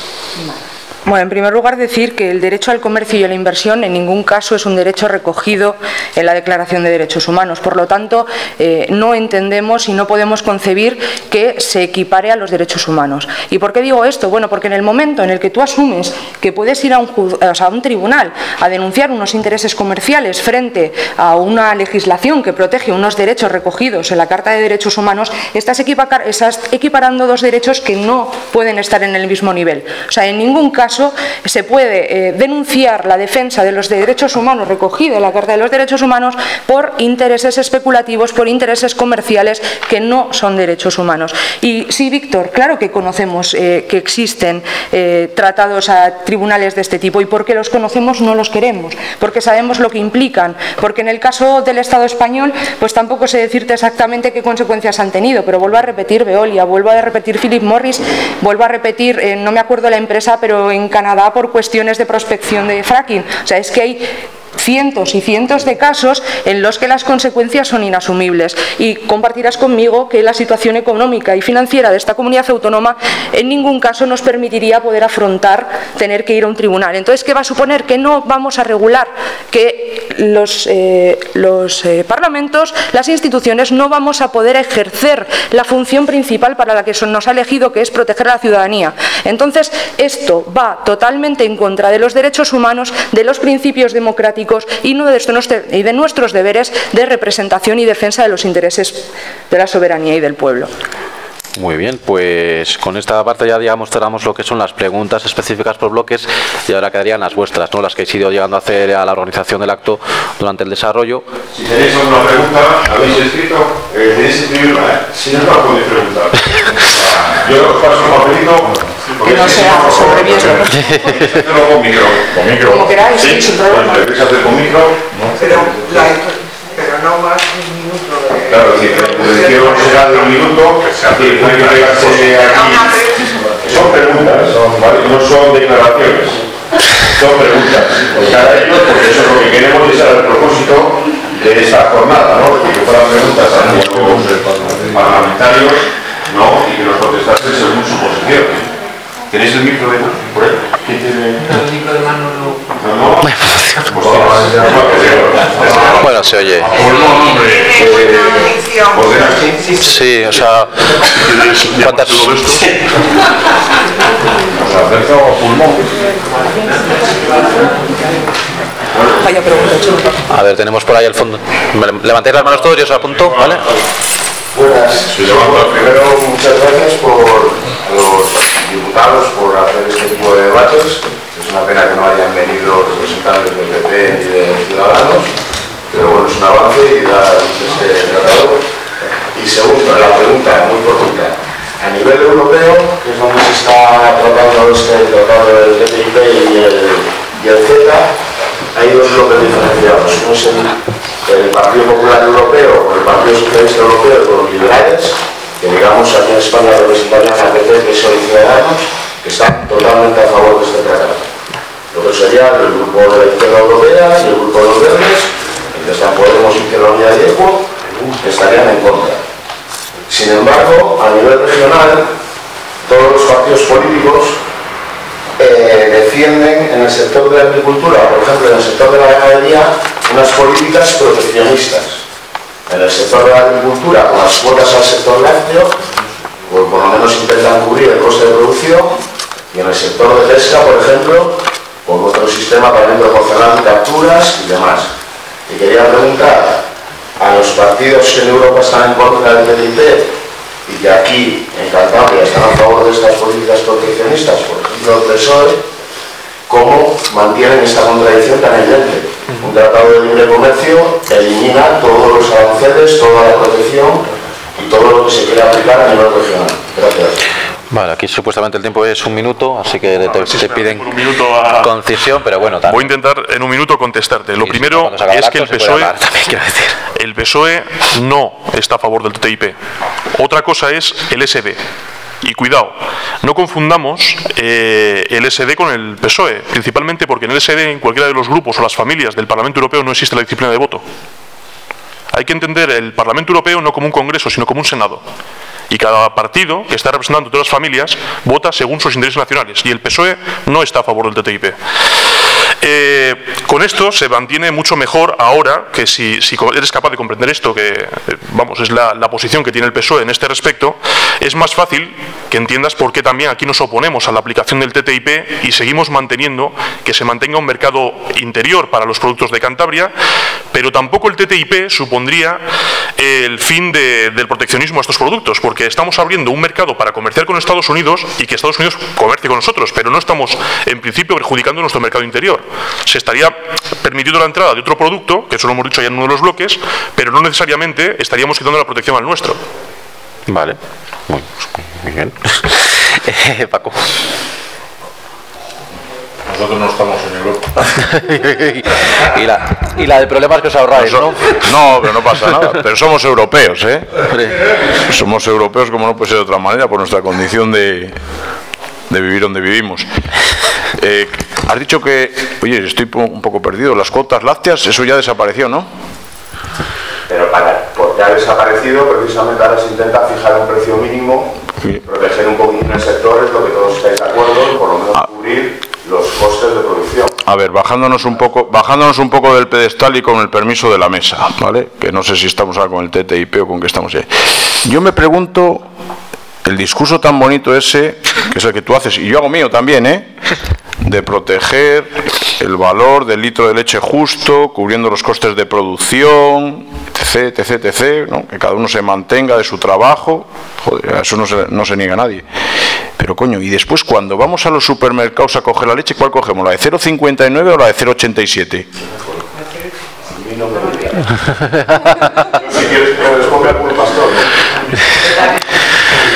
Bueno, en primer lugar decir que el derecho al comercio y a la inversión en ningún caso es un derecho recogido en la Declaración de Derechos Humanos. Por lo tanto, eh, no entendemos y no podemos concebir que se equipare a los derechos humanos. ¿Y por qué digo esto? Bueno, porque en el momento en el que tú asumes que puedes ir a un, a un tribunal a denunciar unos intereses comerciales frente a una legislación que protege unos derechos recogidos en la Carta de Derechos Humanos, estás equiparando dos derechos que no pueden estar en el mismo nivel. O sea, en ningún caso se puede eh, denunciar la defensa de los derechos humanos recogida en la Carta de los Derechos Humanos por intereses especulativos, por intereses comerciales que no son derechos humanos. Y sí, Víctor, claro que conocemos eh, que existen eh, tratados a tribunales de este tipo y porque los conocemos no los queremos, porque sabemos lo que implican, porque en el caso del Estado español pues tampoco sé decirte exactamente qué consecuencias han tenido, pero vuelvo a repetir Veolia, vuelvo a repetir Philip Morris, vuelvo a repetir, no me acuerdo la empresa, pero en Canadá por cuestiones de prospección de fracking. O sea, es que hay cientos y cientos de casos en los que las consecuencias son inasumibles. Y compartirás conmigo que la situación económica y financiera de esta comunidad autónoma en ningún caso nos permitiría poder afrontar tener que ir a un tribunal. Entonces, ¿qué va a suponer? Que no vamos a regular, que los, eh, eh, parlamentos, las instituciones, no vamos a poder ejercer la función principal para la que nos ha elegido, que es proteger a la ciudadanía. Entonces, esto va totalmente en contra de los derechos humanos, de los principios democráticos y, de, y de nuestros deberes de representación y defensa de los intereses de la soberanía y del pueblo. Muy bien, pues con esta parte ya digamos cerramos lo que son las preguntas específicas por bloques y ahora quedarían las vuestras, ¿no? las que he ido llegando a hacer a la organización del acto durante el desarrollo. Si tenéis alguna pregunta, habéis escrito, eh, tenéis escribirla, ¿eh? si no, no podéis preguntar. Yo os paso un papelito. Que no sea sobre. Hacerlo con micro. Con micro. Como queráis, sí, sin problema. Hacer con micro. Pero, la- pero no más de un minuto de... Claro, si el lección será de un minuto, que puede que pegarse aquí. Son preguntas, ¿vale? no son declaraciones. Son preguntas. De cara a ellos, porque eso es lo que queremos era el propósito de esta jornada, ¿no? Que fueran preguntas a los parlamentarios, ¿no? Y que nos contestasen según su posición. ¿Tenéis el micro de por ahí? ¿Quién tiene? El micro de mano no... Pues. Bueno, se oye. Ordenas. Sí, o sea, ¿cuántas? Vaya pregunta. A ver, tenemos por ahí el fondo. Levantéis las manos todos y os apunto, ¿vale? Buenas. Primero, muchas gracias por a los diputados por hacer este tipo de debates. Es una pena que no hayan venido representantes del PP ni de Ciudadanos, pero bueno, es un avance y da este tratado. Y segundo, la pregunta muy cortita. A nivel europeo, que es donde se está tratando este tratado del TTIP y el, y el CETA, hay dos bloques diferenciados. Uno es el, el Partido Popular Europeo o el Partido Socialista Europeo con los liberales, que digamos aquí en España representarían a PP, PSOE y Ciudadanos, que están totalmente a favor de este tratado. Lo que sería el grupo de la izquierda europea y el grupo de los verdes, que están Podemos, Izquierda Unida y ECO, que estarían en contra. Sin embargo, a nivel regional, todos los partidos políticos eh, defienden en el sector de la agricultura, por ejemplo, en el sector de la ganadería, unas políticas proteccionistas. En el sector de la agricultura, con las cuotas al sector lácteo, pues por lo menos intentan cubrir el coste de producción, y en el sector de pesca, por ejemplo, con otro sistema también proporcional de capturas y demás. Y quería preguntar a los partidos que en Europa están en contra del TTIP y que aquí en Cantabria están a favor de estas políticas proteccionistas, por ejemplo el PSOE, cómo mantienen esta contradicción tan evidente. Un tratado de libre comercio elimina todos los aranceles, toda la protección y todo lo que se quiere aplicar a nivel regional. Gracias. Vale, aquí supuestamente el tiempo es un minuto, así que te, te piden por un minuto a- concisión, pero bueno, Voy a intentar en un minuto contestarte. Lo primero es que el PSOE, hablar también, decir. el PSOE no está a favor del TTIP. Otra cosa es el SD. Y cuidado, no confundamos eh, el SD con el PSOE, principalmente porque en el SD, en cualquiera de los grupos o las familias del Parlamento Europeo, no existe la disciplina de voto. Hay que entender el Parlamento Europeo no como un Congreso, sino como un Senado. Y cada partido que está representando todas las familias vota según sus intereses nacionales. Y el PSOE no está a favor del TTIP. Eh, con esto se mantiene mucho mejor ahora que si, eres capaz de comprender esto, que eh, vamos, es la, la posición que tiene el PSOE en este respecto, es más fácil que entiendas por qué también aquí nos oponemos a la aplicación del TTIP y seguimos manteniendo que se mantenga un mercado interior para los productos de Cantabria, pero tampoco el TTIP supondría el fin de- del proteccionismo a estos productos, porque estamos abriendo un mercado para comerciar con Estados Unidos y que Estados Unidos comercie con nosotros, pero no estamos en principio perjudicando nuestro mercado interior. Se estaría permitiendo la entrada de otro producto, que eso lo hemos dicho ya en uno de los bloques, pero no necesariamente estaríamos quitando la protección al nuestro. Vale, muy bien. Eh, Paco. Nosotros no estamos en Europa. y, la, y la de problemas que os ahorráis, ¿no? No, pero no pasa nada. Pero somos europeos, ¿eh? Somos europeos como no puede ser de otra manera, por nuestra condición de, de vivir donde vivimos. Eh, has dicho que, oye, estoy un poco perdido, las cuotas lácteas, eso ya desapareció, ¿no? Pero para, porque ha desaparecido, precisamente ahora se intenta fijar un precio mínimo, Sí. proteger un poquito el sector, es lo que todos estáis de acuerdo, por lo menos Ah. cubrir los costes de producción. A ver, bajándonos un poco, bajándonos un poco del pedestal y con el permiso de la mesa, ¿vale? Que no sé si estamos ahora con el TTIP o con qué estamos ahí. Yo me pregunto, el discurso tan bonito ese, que es el que tú haces, y yo hago mío también, ¿eh? De proteger el valor del litro de leche justo, cubriendo los costes de producción, etc. etc, etc, que cada uno se mantenga de su trabajo, joder, a eso no se, no se niega nadie. Pero coño, y después cuando vamos a los supermercados a coger la leche, ¿cuál cogemos? ¿La de 0,59 o la de 0,87?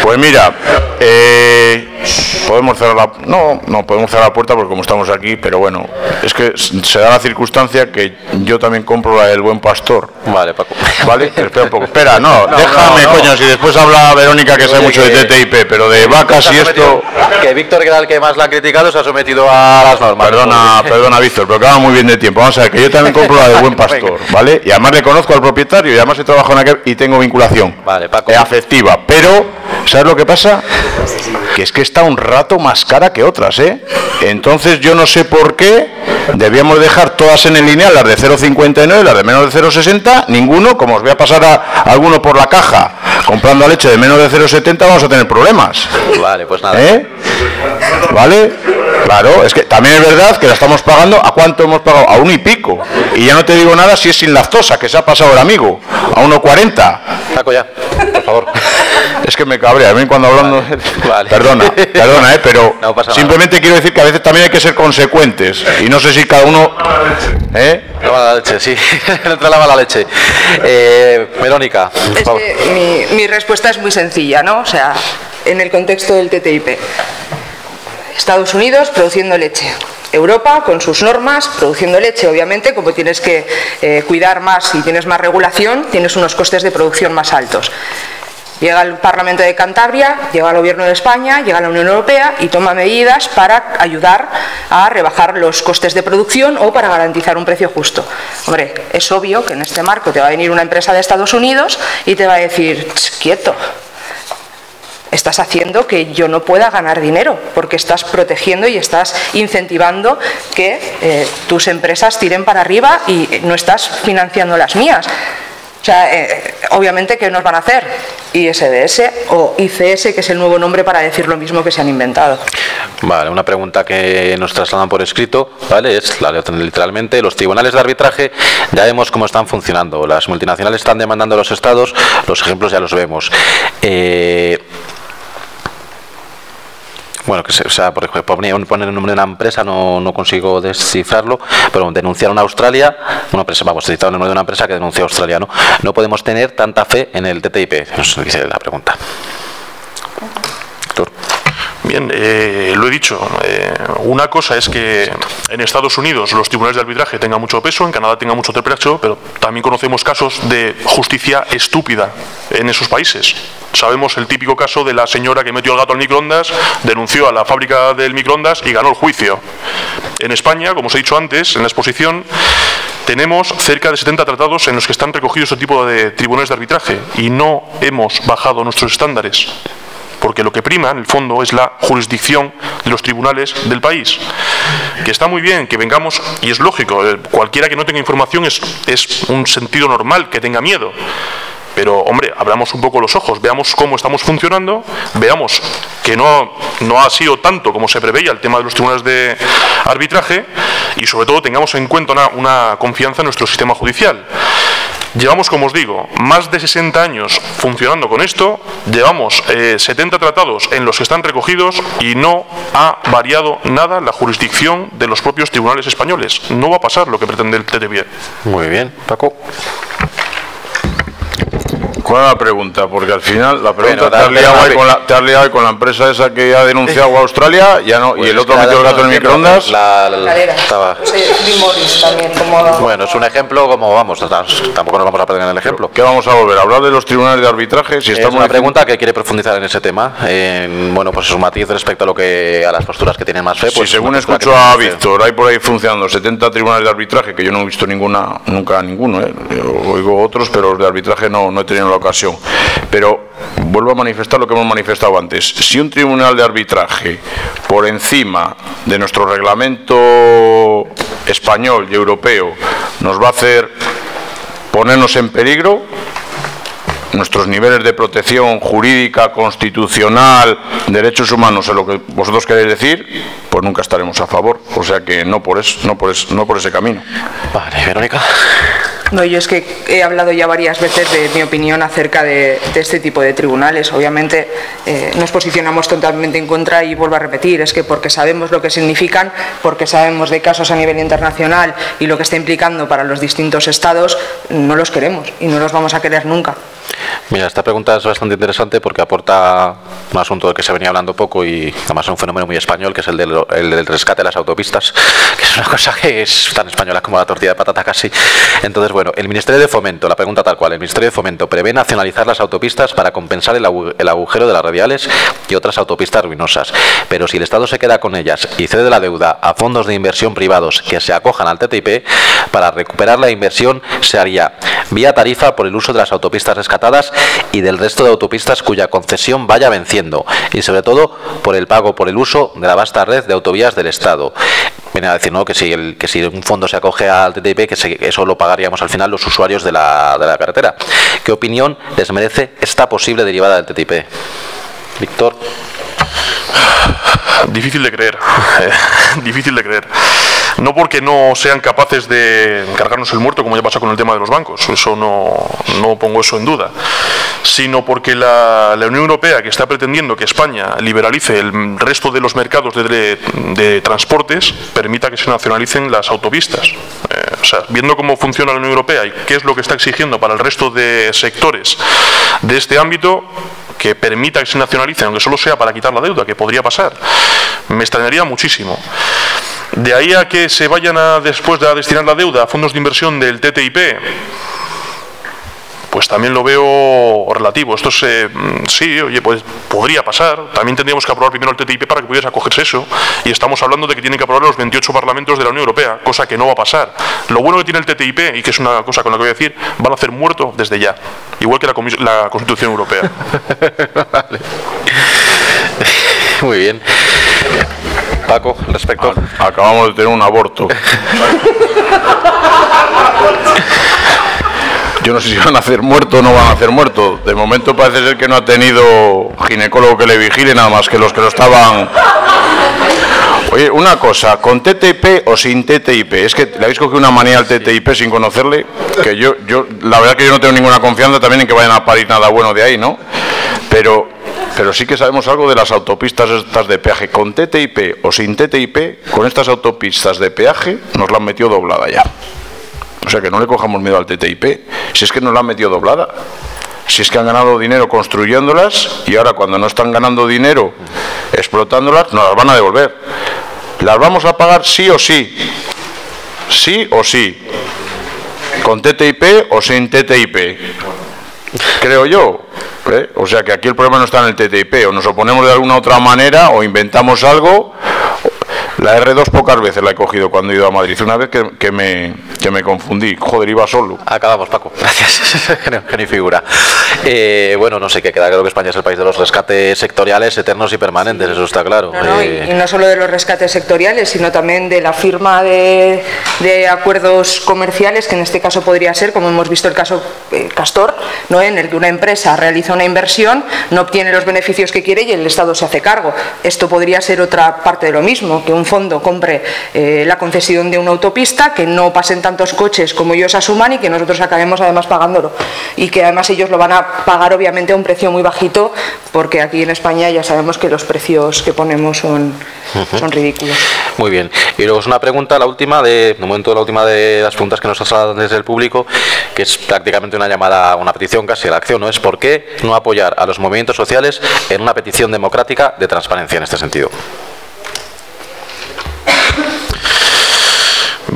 Pues mira, eh, podemos cerrar la no, no podemos cerrar la puerta porque como estamos aquí, pero bueno, es que se da la circunstancia que yo también compro la del buen pastor. Vale, Paco. Vale, espera un poco. Espera, no, déjame, coño, si después habla Verónica que sabe mucho de TTIP, pero de vacas y esto. Que Víctor, que era el que más la ha criticado, se ha sometido a las normas. Perdona, perdona, Víctor, pero que va muy bien de tiempo. Vamos a ver, que yo también compro la del buen pastor, ¿vale? Y además le conozco al propietario y además he trabajado en aquel y tengo vinculación Vale, Paco. eh, afectiva. Pero, ¿sabes lo que pasa? Que es que está un rato más cara que otras, ¿eh? Entonces yo no sé por qué debíamos dejar todas en el lineal, las de 0,59, las de menos de 0,60, ninguno, como os voy a pasar a, a alguno por la caja comprando leche de menos de 0,70, vamos a tener problemas. Vale, pues nada. ¿Eh? ¿Vale? Claro, es que también es verdad que la estamos pagando, ¿a cuánto hemos pagado? A uno y pico. Y ya no te digo nada si es sin lactosa, que se ha pasado el amigo, a 1,40. Paco, ya, por favor. Es que me cabrea, a mí cuando hablando... Vale. Perdona, perdona, ¿eh? pero No pasa nada. simplemente quiero decir que a veces también hay que ser consecuentes. Y no sé si cada uno... ¿eh? La mala leche, sí. Entra la mala leche. Eh, Verónica, por Es favor. que mi, mi respuesta es muy sencilla, ¿no? O sea, en el contexto del TTIP. Estados Unidos produciendo leche. Europa con sus normas produciendo leche. Obviamente, como tienes que eh, cuidar más y tienes más regulación, tienes unos costes de producción más altos. Llega el Parlamento de Cantabria, llega el Gobierno de España, llega la Unión Europea y toma medidas para ayudar a rebajar los costes de producción o para garantizar un precio justo. Hombre, es obvio que en este marco te va a venir una empresa de Estados Unidos y te va a decir, "Ch, quieto, estás haciendo que yo no pueda ganar dinero, porque estás protegiendo y estás incentivando que eh, tus empresas tiren para arriba y no estás financiando las mías. O sea, eh, obviamente, ¿qué nos van a hacer? ISDS o ICS, que es el nuevo nombre para decir lo mismo que se han inventado. Vale, una pregunta que nos trasladan por escrito, ¿vale? Es la literalmente, los tribunales de arbitraje ya vemos cómo están funcionando. Las multinacionales están demandando a los estados, los ejemplos ya los vemos. Eh, bueno, que se, o sea, por ejemplo, poner, el nombre de una empresa no, no consigo descifrarlo, pero denunciaron a Australia, una empresa, vamos, citaron el nombre de una empresa que denunció a Australia, ¿no? No podemos tener tanta fe en el TTIP, nos dice la pregunta. Bien, eh, lo he dicho. eh, una cosa es que en Estados Unidos los tribunales de arbitraje tengan mucho peso, en Canadá tengan mucho peso, pero también conocemos casos de justicia estúpida en esos países. Sabemos el típico caso de la señora que metió el gato al microondas, denunció a la fábrica del microondas y ganó el juicio. En España, como os he dicho antes, en la exposición, tenemos cerca de 70 tratados en los que están recogidos este tipo de tribunales de arbitraje y no hemos bajado nuestros estándares porque lo que prima, en el fondo, es la jurisdicción de los tribunales del país. Que está muy bien que vengamos, y es lógico, eh, cualquiera que no tenga información es, es un sentido normal que tenga miedo. Pero, hombre, abramos un poco los ojos, veamos cómo estamos funcionando, veamos que no, no ha sido tanto como se preveía el tema de los tribunales de arbitraje y, sobre todo, tengamos en cuenta una, confianza en nuestro sistema judicial. Llevamos, como os digo, más de 60 años funcionando con esto, llevamos eh, 70 tratados en los que están recogidos y no ha variado nada la jurisdicción de los propios tribunales españoles. No va a pasar lo que pretende el TTIP. Muy bien, Paco. ¿Cuál es la pregunta? Porque al final la pregunta Bueno, te, has liado ahí con la, te has liado ahí con la empresa esa que ha denunciado a Australia ya no, y Pues el otro metió el gato en el microondas. la- la- Cadera. estaba- Sí, Jim Morris también, como... Bueno, es un ejemplo como vamos, tampoco nos vamos a perder en el ejemplo. ¿Qué vamos a volver? ¿A hablar de los tribunales de arbitraje? Si Es estamos una pregunta que quiere profundizar en ese tema. En, bueno, pues es un matiz respecto a lo que a las posturas que tienen más fe. Si Pues según escucho a. Víctor, hay por ahí funcionando 70 tribunales de arbitraje, que yo no he visto ninguna, nunca ninguno, ¿eh? Yo oigo otros, pero los de arbitraje no, no he tenido la ocasión. Pero vuelvo a manifestar lo que hemos manifestado antes. Si un tribunal de arbitraje, por encima de nuestro reglamento español y europeo, nos va a hacer ponernos en peligro, nuestros niveles de protección jurídica, constitucional, derechos humanos, en lo que vosotros queréis decir, pues nunca estaremos a favor. O sea que no por eso, no por eso, no por ese camino. Vale, Verónica. No, yo es que he hablado ya varias veces de mi opinión acerca de, este tipo de tribunales. Obviamente eh, nos posicionamos totalmente en contra y vuelvo a repetir, es que porque sabemos lo que significan, porque sabemos de casos a nivel internacional y lo que está implicando para los distintos estados, no los queremos y no los vamos a querer nunca. Mira, esta pregunta es bastante interesante porque aporta un asunto del que se venía hablando poco y además un fenómeno muy español, que es el del, rescate de las autopistas, que es una cosa que es tan española como la tortilla de patata casi. Entonces, bueno, el Ministerio de Fomento, la pregunta tal cual, el Ministerio de Fomento prevé nacionalizar las autopistas para compensar el, agujero de las radiales y otras autopistas ruinosas. Pero si el Estado se queda con ellas y cede la deuda a fondos de inversión privados que se acojan al TTIP, para recuperar la inversión se haría vía tarifa por el uso de las autopistas rescatadas y del resto de autopistas cuya concesión vaya venciendo y sobre todo por el pago por el uso de la vasta red de autovías del Estado. Viene a decir ¿no? que, si el, que si un fondo se acoge al TTIP, que eso lo pagaríamos al final los usuarios de la, de la carretera. ¿Qué opinión les merece esta posible derivada del TTIP? Víctor. Difícil de creer, difícil de creer. No porque no sean capaces de cargarnos el muerto, como ya pasa con el tema de los bancos, eso no, no pongo eso en duda, sino porque la, Unión Europea, que está pretendiendo que España liberalice el resto de los mercados de, de, transportes, permita que se nacionalicen las autopistas. Eh, o sea, viendo cómo funciona la Unión Europea y qué es lo que está exigiendo para el resto de sectores de este ámbito, que permita que se nacionalicen, aunque solo sea para quitar la deuda, que podría pasar, me extrañaría muchísimo. De ahí a que se vayan a, después de destinar la deuda a fondos de inversión del TTIP, pues también lo veo relativo. Esto se, mm, sí, oye, pues podría pasar. También tendríamos que aprobar primero el TTIP para que pudiese acogerse eso. Y estamos hablando de que tienen que aprobar los 28 parlamentos de la Unión Europea, cosa que no va a pasar. Lo bueno que tiene el TTIP, y que es una cosa con la que voy a decir, van a hacer muerto desde ya. Igual que la, la Constitución Europea. vale. Muy bien. Paco, respecto. Acabamos de tener un aborto. Yo no sé si van a hacer muerto o no van a hacer muerto. De momento parece ser que no ha tenido ginecólogo que le vigile nada más que los que lo estaban. Oye, una cosa, ¿con TTIP o sin TTIP? Es que le habéis cogido una manía al TTIP sin conocerle, que yo, yo, la verdad que yo no tengo ninguna confianza también en que vayan a parir nada bueno de ahí, ¿no? Pero, pero sí que sabemos algo de las autopistas estas de peaje. Con TTIP o sin TTIP, con estas autopistas de peaje nos la han metido doblada ya. O sea que no le cojamos miedo al TTIP. Si es que nos la han metido doblada. Si es que han ganado dinero construyéndolas y ahora cuando no están ganando dinero explotándolas, nos las van a devolver. ¿Las vamos a pagar sí o sí? Sí o sí. ¿Con TTIP o sin TTIP? Creo yo. ¿eh? O sea que aquí el problema no está en el TTIP. O nos oponemos de alguna otra manera o inventamos algo la R2 pocas veces la he cogido cuando he ido a Madrid. Una vez que, me, que me confundí. Joder, iba solo. Acabamos, Paco. Gracias. que ni figura. Eh, bueno, no sé qué queda. Creo que España es el país de los rescates sectoriales eternos y permanentes. Eso está claro. Eh, y, no solo de los rescates sectoriales, sino también de la firma de, de, acuerdos comerciales, que en este caso podría ser, como hemos visto el caso eh, Castor, ¿no? en el que una empresa realiza una inversión, no obtiene los beneficios que quiere y el Estado se hace cargo. Esto podría ser otra parte de lo mismo, que un fondo compre eh, la concesión de una autopista, que no pasen tantos coches como ellos asuman y que nosotros acabemos además pagándolo. Y que además ellos lo van a pagar obviamente a un precio muy bajito, porque aquí en España ya sabemos que los precios que ponemos son, son ridículos. Muy bien. Y luego es una pregunta, la última, de, de momento la última de las preguntas que nos trasladan desde el público, que es prácticamente una llamada, una petición casi a la acción, ¿no? Es por qué no apoyar a los movimientos sociales en una petición democrática de transparencia en este sentido.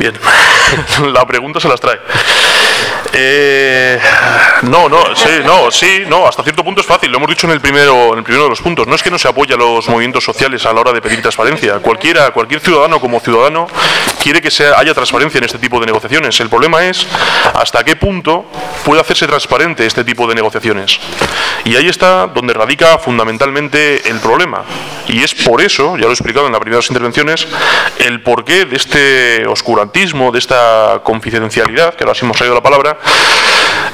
Bien, la pregunta se las trae. Eh, no, no, sí, no, sí, no, hasta cierto punto es fácil, lo hemos dicho en el primero, en el primero de los puntos. No es que no se apoya a los movimientos sociales a la hora de pedir transparencia. Cualquiera, cualquier ciudadano como ciudadano quiere que haya transparencia en este tipo de negociaciones. El problema es hasta qué punto puede hacerse transparente este tipo de negociaciones. Y ahí está donde radica fundamentalmente el problema. Y es por eso, ya lo he explicado en las primeras intervenciones, el porqué de este oscurantismo, de esta confidencialidad, que ahora sí hemos traído la palabra,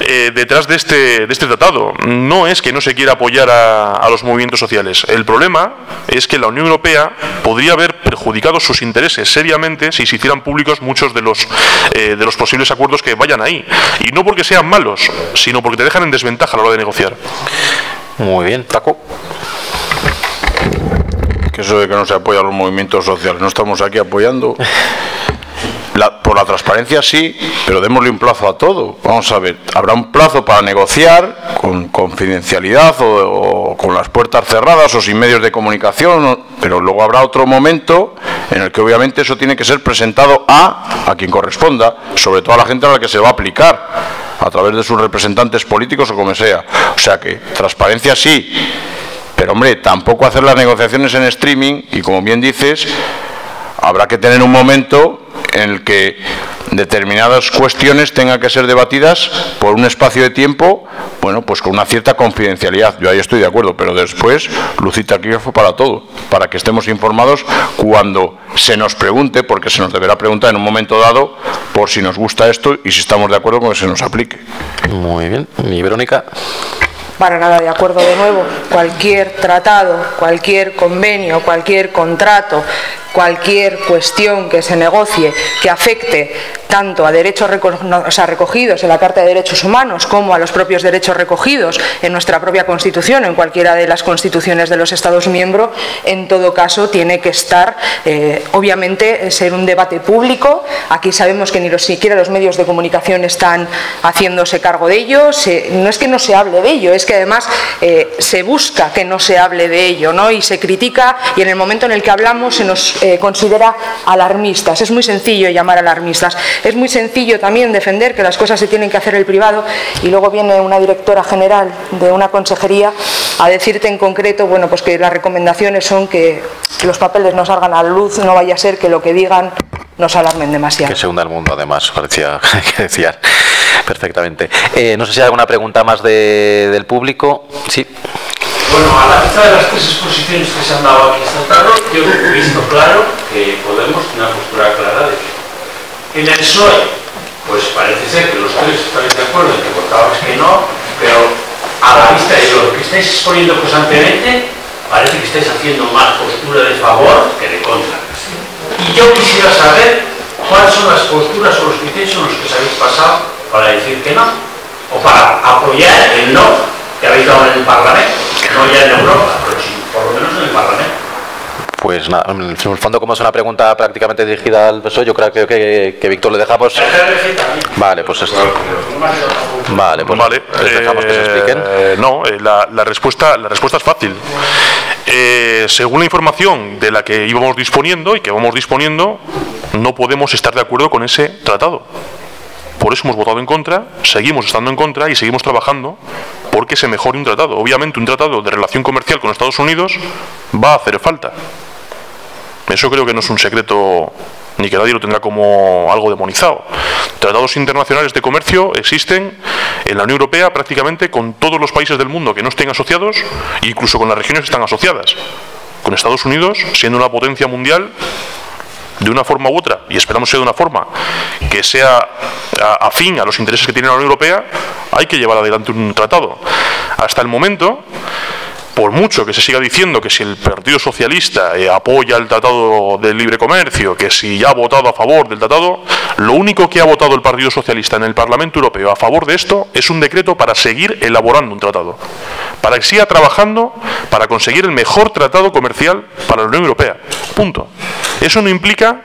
eh, detrás de este, de este tratado. No es que no se quiera apoyar a, a los movimientos sociales. El problema es que la Unión Europea podría haber perjudicado sus intereses seriamente si se hicieran públicos muchos de los, eh, de los posibles acuerdos que vayan ahí. Y no porque sean malos, sino porque te dejan en desventaja a la hora de negociar. Muy bien, Paco. Que eso de que no se apoya a los movimientos sociales. No estamos aquí apoyando. La- por la transparencia sí, pero démosle un plazo a todo. Vamos a ver, habrá un plazo para negociar con confidencialidad o, con las puertas cerradas o sin medios de comunicación, pero luego habrá otro momento en el que obviamente eso tiene que ser presentado a, a quien corresponda, sobre todo a la gente a la que se va a aplicar, a través de sus representantes políticos o como sea. O sea que transparencia sí, pero hombre, tampoco hacer las negociaciones en streaming y como bien dices, habrá que tener un momento en el que determinadas cuestiones tengan que ser debatidas por un espacio de tiempo, bueno, pues con una cierta confidencialidad. Yo ahí estoy de acuerdo, pero después lucita fue para todo, para que estemos informados cuando se nos pregunte, porque se nos deberá preguntar en un momento dado por si nos gusta esto y si estamos de acuerdo con que se nos aplique. Muy bien. ¿Y Verónica? Para nada de acuerdo de nuevo. Cualquier tratado, cualquier convenio, cualquier contrato, cualquier cuestión que se negocie que afecte tanto a derechos o recogidos en la Carta de Derechos Humanos como a los propios derechos recogidos en nuestra propia Constitución, en cualquiera de las constituciones de los Estados miembros, en todo caso tiene que estar, eh, obviamente, eh, ser un debate público. Aquí sabemos que ni los, siquiera los medios de comunicación están haciéndose cargo de ello. Se- no es que no se hable de ello, es que además eh, se busca que no se hable de ello, ¿no? Y se critica y en el momento en el que hablamos se nos eh, considera alarmistas. Es muy sencillo llamar alarmistas. Es muy sencillo también defender que las cosas se tienen que hacer el privado y luego viene una directora general de una consejería a decirte en concreto, bueno, pues que las recomendaciones son que los papeles no salgan a la luz, no vaya a ser que lo que digan nos alarmen demasiado. Que se hunda el mundo, además, parecía que decían perfectamente. Eh, no sé si hay alguna pregunta más de- del público. Sí. Bueno, a la vista de las tres exposiciones que se han dado aquí esta tarde, yo he visto claro que Podemos tiene una postura clara de que en el PSOE, pues parece ser que los tres estáis de acuerdo en que votabais que no, pero a la vista de lo que estáis exponiendo constantemente, parece que estáis haciendo más postura de favor que de contra. Y yo quisiera saber cuáles son las posturas o los criterios en los que os habéis pasado para decir que no, o para apoyar el no que habéis dado en el Parlamento, no ya en Europa, pero sí, por lo menos en el Parlamento. Pues nada, en el fondo, como es una pregunta prácticamente dirigida al PSOE, yo creo que, que, que Víctor le dejamos. Vale, pues esto. Vale, pues Vale, les dejamos que se expliquen. eh, no, eh, la, la respuesta, la respuesta es fácil. Eh, según la información de la que íbamos disponiendo y que vamos disponiendo, no podemos estar de acuerdo con ese tratado. Por eso hemos votado en contra, seguimos estando en contra y seguimos trabajando porque se mejore un tratado. Obviamente un tratado de relación comercial con Estados Unidos va a hacer falta. Eso creo que no es un secreto ni que nadie lo tendrá como algo demonizado. Tratados internacionales de comercio existen en la Unión Europea prácticamente con todos los países del mundo que no estén asociados, incluso con las regiones que están asociadas. Con Estados Unidos, siendo una potencia mundial, de una forma u otra, y esperamos sea de una forma que sea afín a los intereses que tiene la Unión Europea, hay que llevar adelante un tratado. Hasta el momento, por mucho que se siga diciendo que si el Partido Socialista eh, apoya el Tratado de Libre Comercio, que si ya ha votado a favor del tratado, lo único que ha votado el Partido Socialista en el Parlamento Europeo a favor de esto es un decreto para seguir elaborando un tratado, para que siga trabajando para conseguir el mejor tratado comercial para la Unión Europea. Punto. Eso no implica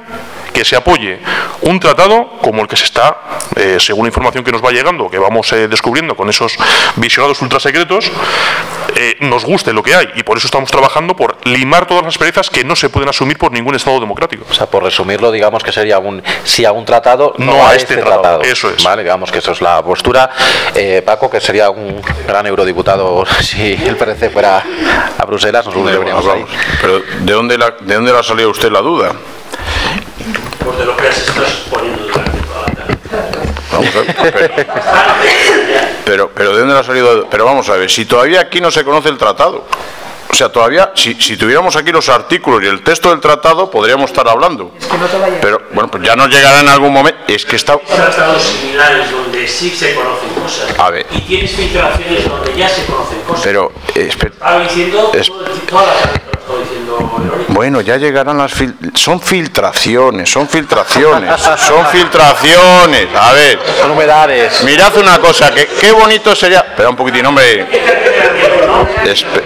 que se apoye un tratado como el que se está, eh, según la información que nos va llegando, que vamos eh, descubriendo con esos visionados ultrasecretos, eh, nos guste lo que hay. Y por eso estamos trabajando por limar todas las asperezas que no se pueden asumir por ningún Estado democrático. O sea, por resumirlo, digamos que sería un sí a un tratado, no, No a, a este, este tratado. tratado. Eso es. Vale, digamos que eso es la postura. Eh, Paco, que sería un gran eurodiputado si el PRC fuera a Bruselas, nosotros deberíamos ahí. Vamos, Pero ¿de dónde, la, ¿de dónde le ha salido a usted la duda? Pues de lo que has estado exponiendo durante toda la tarde. Vamos a ver, pero- Pero, ¿de dónde le ha salido? Pero vamos a ver, si todavía aquí no se conoce el tratado. O sea, todavía, si, si tuviéramos aquí los artículos y el texto del tratado, podríamos estar hablando. Pero, bueno, pues ya nos llegará en algún momento. Es que está. tratados similares donde sí se conocen cosas. A ver. Y tienes filtraciones donde ya se conocen cosas. Pero, eh, espe- Estaba diciendo Es- todo el- todas las. Bueno, ya llegarán las fil- son filtraciones, son filtraciones, son filtraciones. A ver, Son humedades. mirad una cosa, que qué bonito sería. Espera un poquitín, hombre. Espe-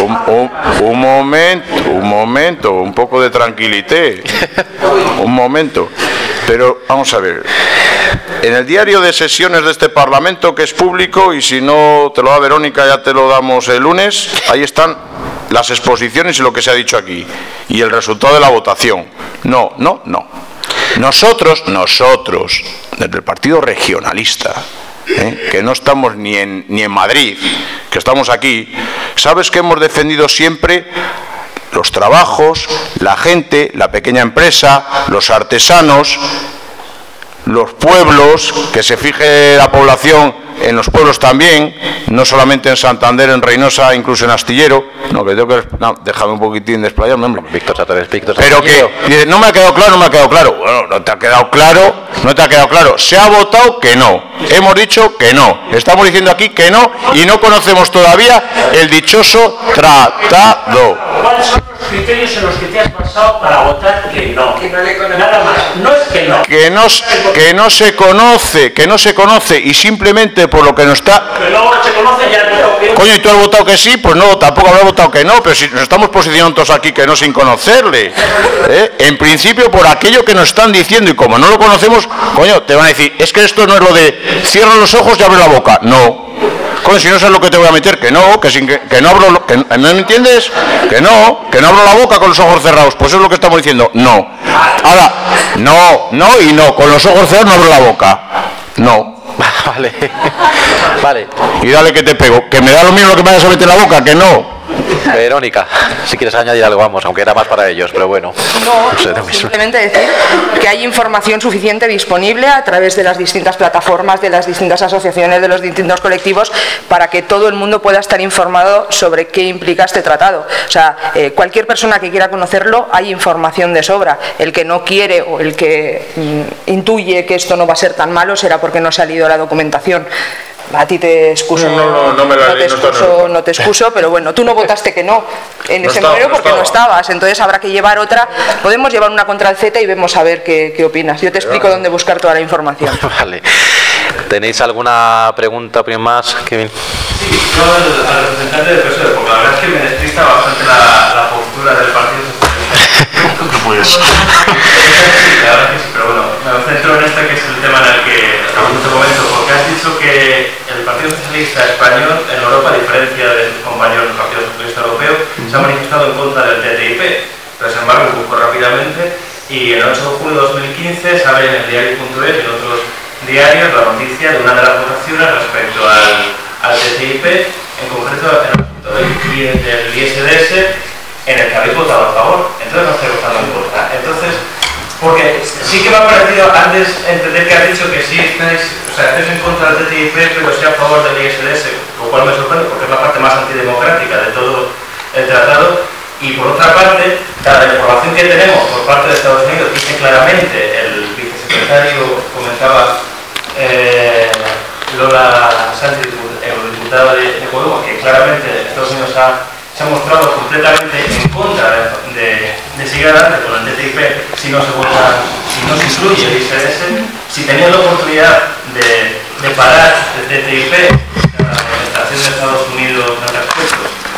un, un- un momento, un momento, un poco de tranquilité. Un momento. Pero vamos a ver. En el diario de sesiones de este Parlamento, que es público, y si no te lo da Verónica, ya te lo damos el lunes, ahí están las exposiciones y lo que se ha dicho aquí. Y el resultado de la votación. No, no, no. Nosotros, nosotros, desde el Partido Regionalista, ¿eh? que no estamos ni en, ni en Madrid, que estamos aquí, ¿sabes que hemos defendido siempre los trabajos, la gente, la pequeña empresa, los artesanos, los pueblos, que se fije la población en los pueblos también, no solamente en Santander, en Reynosa, incluso en Astillero. No, que tengo que. No, déjame un poquitín desplayarme, hombre. Víctor Sánchez, Víctor Pero que, no me ha quedado claro, no me ha quedado claro. Bueno, no te ha quedado claro, no te ha quedado claro. Se ha votado que no. Hemos dicho que no. Estamos diciendo aquí que no y no conocemos todavía el dichoso tratado. ¿Cuáles son los criterios en los que te has basado para votar que no? Que no le. Nada más. No es que no. Que no, que no se conoce, que no se conoce y simplemente por lo que no está. Que no se conoce ya el Coño, ¿y tú has votado que sí? Pues no, tampoco habrá votado que no, pero si nos estamos posicionando todos aquí que no sin conocerle. ¿eh? En principio, por aquello que nos están diciendo y como no lo conocemos, coño, te van a decir, es que esto no es lo de cierra los ojos y abre la boca. No. Coño, si no sabes lo que te voy a meter, que no, que, sin que, que no abro, que, ¿no me entiendes? Que no, que no abro la boca con los ojos cerrados. Pues eso es lo que estamos diciendo. No. Ahora, no, no y no. Con los ojos cerrados no abro la boca. No. Vale. Vale. Y dale que te pego. Que me da lo mismo lo que me vayas a meter en la boca, que no. Verónica, si quieres añadir algo, vamos, aunque era más para ellos, pero bueno. No, sé, simplemente decir que hay información suficiente disponible a través de las distintas plataformas, de las distintas asociaciones, de los distintos colectivos, para que todo el mundo pueda estar informado sobre qué implica este tratado. O sea, eh, cualquier persona que quiera conocerlo, hay información de sobra. El que no quiere o el que mm, intuye que esto no va a ser tan malo será porque no se ha leído la documentación. A ti te excuso, No, no, no me la te no el excuso, no te excuso, pero bueno, tú no votaste que no en No ese estaba, no porque no estaba. estabas, entonces habrá que llevar otra. Podemos llevar una contra el Z y vemos a ver qué, qué opinas. Yo te explico dónde buscar toda la información. Vale. ¿Tenéis alguna pregunta opinión más, Kevin? Sí, yo al, al representante del PSOE, porque la verdad es que me despista bastante la, la postura del Partido Socialista. Pues, Sí, la verdad que sí, pero bueno, me centro en este que es el tema en el que estamos en este momento, porque has dicho que el Partido Socialista Español en Europa, a diferencia de sus compañeros del Partido Socialista Europeo, se ha manifestado en contra del TTIP, pero sin embargo un poco rápidamente, y el 8 de julio de 2015 sale en el diario.es y en otros diarios la noticia de una de las votaciones respecto al, al TTIP, en concreto en el asunto del ISDS, en el que habéis votado a favor, entonces no estáis votando en contra. Entonces, porque sí que me ha parecido antes entender que has dicho que sí estáis, o sea, estáis en contra del TTIP, pero sí a favor del ISDS, lo cual me sorprende porque es la parte más antidemocrática de todo el tratado. Y por otra parte, la información que tenemos por parte de Estados Unidos dice claramente, el vicesecretario comentaba eh, Lola Sánchez, eurodiputada de, de Podemos, que claramente Estados Unidos ha, se ha mostrado completamente en contra de, de- de seguir adelante con el TTIP si no se vota, si no se incluye el ISDS, si tenían la oportunidad de, de parar el TTIP, la administración de Estados Unidos al respecto,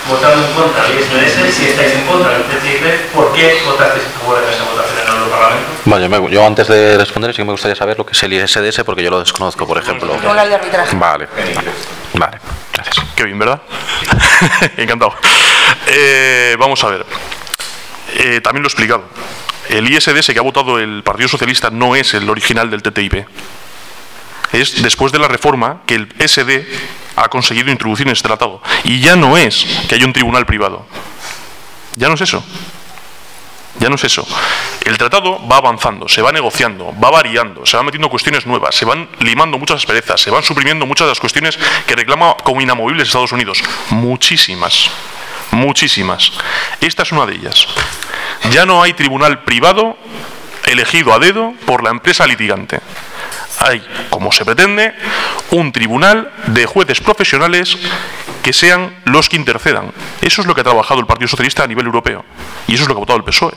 votando en contra del ISDS, si estáis en contra del TTIP, ¿por qué votasteis a favor en esa votación en el Europarlamento? Vale, me- yo antes de responder sí que me gustaría saber lo que es el ISDS porque yo lo desconozco, por ejemplo. De arbitraje. Vale. Vale, gracias. Kevin, ¿verdad? Encantado. Eh, vamos a ver. Eh, también lo he explicado. El ISDS que ha votado el Partido Socialista no es el original del TTIP. Es después de la reforma que el SD ha conseguido introducir en este tratado. Y ya no es que haya un tribunal privado. Ya no es eso. Ya no es eso. El tratado va avanzando, se va negociando, va variando, se van metiendo cuestiones nuevas, se van limando muchas asperezas, se van suprimiendo muchas de las cuestiones que reclama como inamovibles Estados Unidos. Muchísimas. Muchísimas. Esta es una de ellas. Ya no hay tribunal privado elegido a dedo por la empresa litigante. Hay, como se pretende, un tribunal de jueces profesionales que sean los que intercedan. Eso es lo que ha trabajado el Partido Socialista a nivel europeo. Y eso es lo que ha votado el PSOE.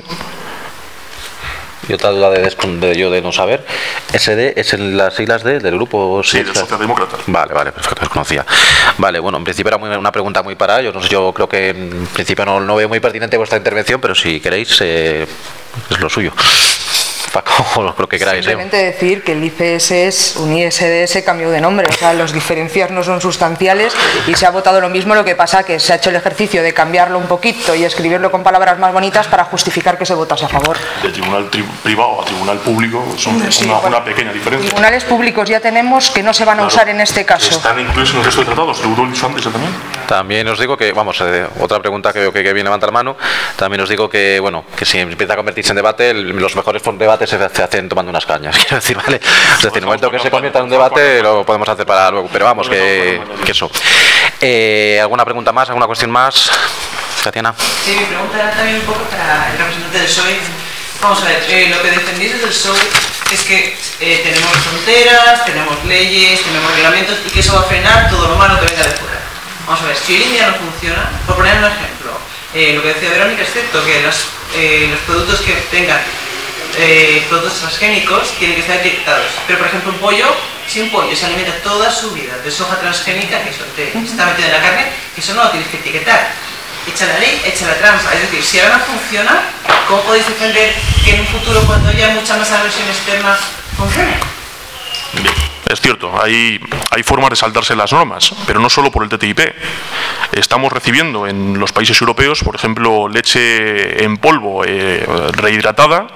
Y otra duda de, de, yo de no saber, SD es en las siglas de, del grupo sí, del socialdemócrata. Vale, vale, perfecto, desconocía. Vale, bueno, en principio era muy, una pregunta muy para ellos. Yo creo que en principio no, no veo muy pertinente vuestra intervención, pero si queréis, eh, es lo suyo. Paco, lo que queráis. Simplemente decir que el ICS es un ISDS cambio de nombre, o sea, las diferencias no son sustanciales y se ha votado lo mismo, lo que pasa que se ha hecho el ejercicio de cambiarlo un poquito y escribirlo con palabras más bonitas para justificar que se votase a favor. De tribunal privado a tribunal público son una, pequeña diferencia. Tribunales públicos ya tenemos que no se van a usar en este caso. ¿Están incluidos en el resto de tratados? ¿Lo dicho antes también? También os digo que, vamos, eh, otra pregunta que veo que, que viene levanta la mano, también os digo que, bueno, que si empieza a convertirse en debate, los mejores debates se, se hacen tomando unas cañas. Quiero decir, ¿vale? Es decir, en el momento que se convierta en un debate lo podemos hacer para luego. Pero vamos, que, que eso. Eh, ¿Alguna pregunta más? ¿Alguna cuestión más? Tatiana. Sí, mi pregunta era también un poco para el representante del PSOE. Vamos a ver, eh, lo que defendéis desde el PSOE es que eh, tenemos fronteras, tenemos leyes, tenemos reglamentos y que eso va a frenar todo lo malo que venga de fuera. Vamos a ver, si hoy en día no funciona, por poner un ejemplo, lo que decía Verónica es cierto que los, los productos que tengan eh, productos transgénicos tienen que estar etiquetados. Pero, por ejemplo, un pollo, si un pollo se alimenta toda su vida de soja transgénica, que eso está metido en la carne, eso no lo tienes que etiquetar. Echa la ley, echa la trampa. Es decir, si ahora no funciona, ¿cómo podéis defender que en un futuro, cuando haya mucha más agresión externa, funcione? Es cierto, hay, hay formas de saltarse las normas, pero no solo por el TTIP. Estamos recibiendo en los países europeos, por ejemplo, leche en polvo eh, rehidratada,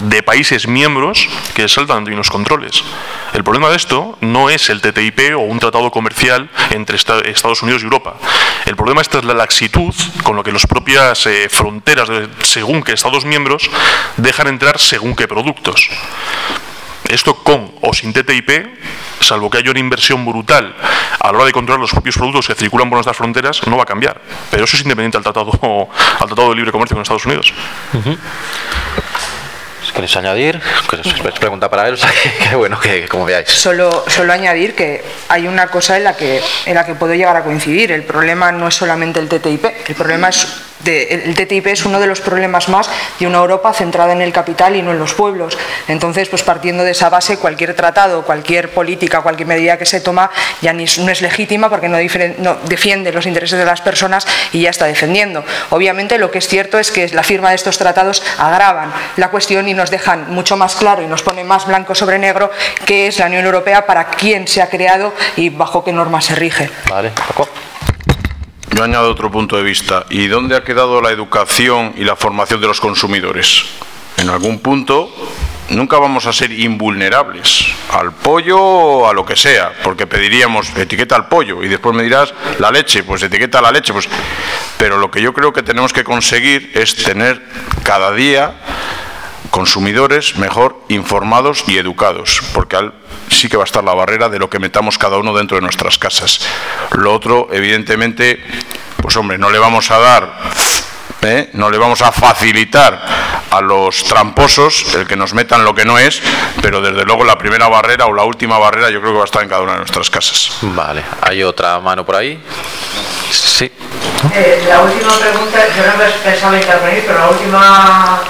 de países miembros que saltan de unos controles. El problema de esto no es el TTIP o un tratado comercial entre Estados Unidos y Europa. El problema es la laxitud con lo que las propias eh, fronteras según qué Estados miembros dejan entrar según qué productos. Esto con o sin TTIP, salvo que haya una inversión brutal a la hora de controlar los propios productos que circulan por nuestras fronteras, no va a cambiar. Pero eso es independiente al tratado, al tratado de libre comercio con Estados Unidos. ¿Queréis añadir? Es pregunta para él, que bueno, que como veáis. Solo, solo añadir que hay una cosa en la, que, en la que puedo llegar a coincidir. El problema no es solamente el TTIP, el problema es el TTIP es uno de los problemas más de una Europa centrada en el capital y no en los pueblos. Entonces, pues partiendo de esa base, cualquier tratado, cualquier política, cualquier medida que se toma ya no es legítima porque no, defiende los intereses de las personas y ya está defendiendo. Obviamente, lo que es cierto es que la firma de estos tratados agravan la cuestión y nos dejan mucho más claro y nos pone más blanco sobre negro qué es la Unión Europea, para quién se ha creado y bajo qué normas se rige. Vale, yo añado otro punto de vista. ¿Y dónde ha quedado la educación y la formación de los consumidores? En algún punto nunca vamos a ser invulnerables al pollo o a lo que sea, porque pediríamos etiqueta al pollo y después me dirás la leche, pues etiqueta la leche, pues pero lo que yo creo que tenemos que conseguir es tener cada día consumidores mejor informados y educados, porque al sí que va a estar la barrera de lo que metamos cada uno dentro de nuestras casas. Lo otro, evidentemente, pues hombre, no le vamos a dar, ¿eh? no le vamos a facilitar a los tramposos el que nos metan lo que no es, pero desde luego la primera barrera o la última barrera yo creo que va a estar en cada una de nuestras casas. Vale, ¿hay otra mano por ahí? Sí. Eh, la última pregunta, yo no pensaba intervenir, pero la última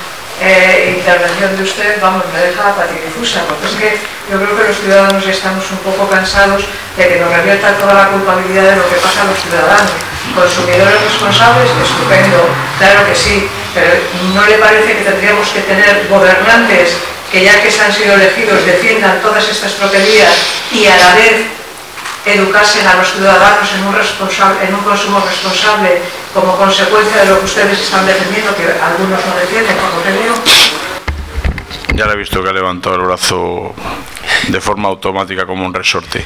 eh, intervención de usted, vamos, me deja patidifusa, porque es que yo creo que los ciudadanos estamos un poco cansados de que nos revierta toda la culpabilidad de lo que pasa a los ciudadanos. Consumidores responsables, estupendo, claro que sí, pero ¿no le parece que tendríamos que tener gobernantes que ya que se han sido elegidos defiendan todas estas tropelías y a la vez educasen a los ciudadanos en un, responsable, en un consumo responsable como consecuencia de lo que ustedes están defendiendo, que algunos no defienden, como creo. Ya le he visto que ha levantado el brazo de forma automática como un resorte.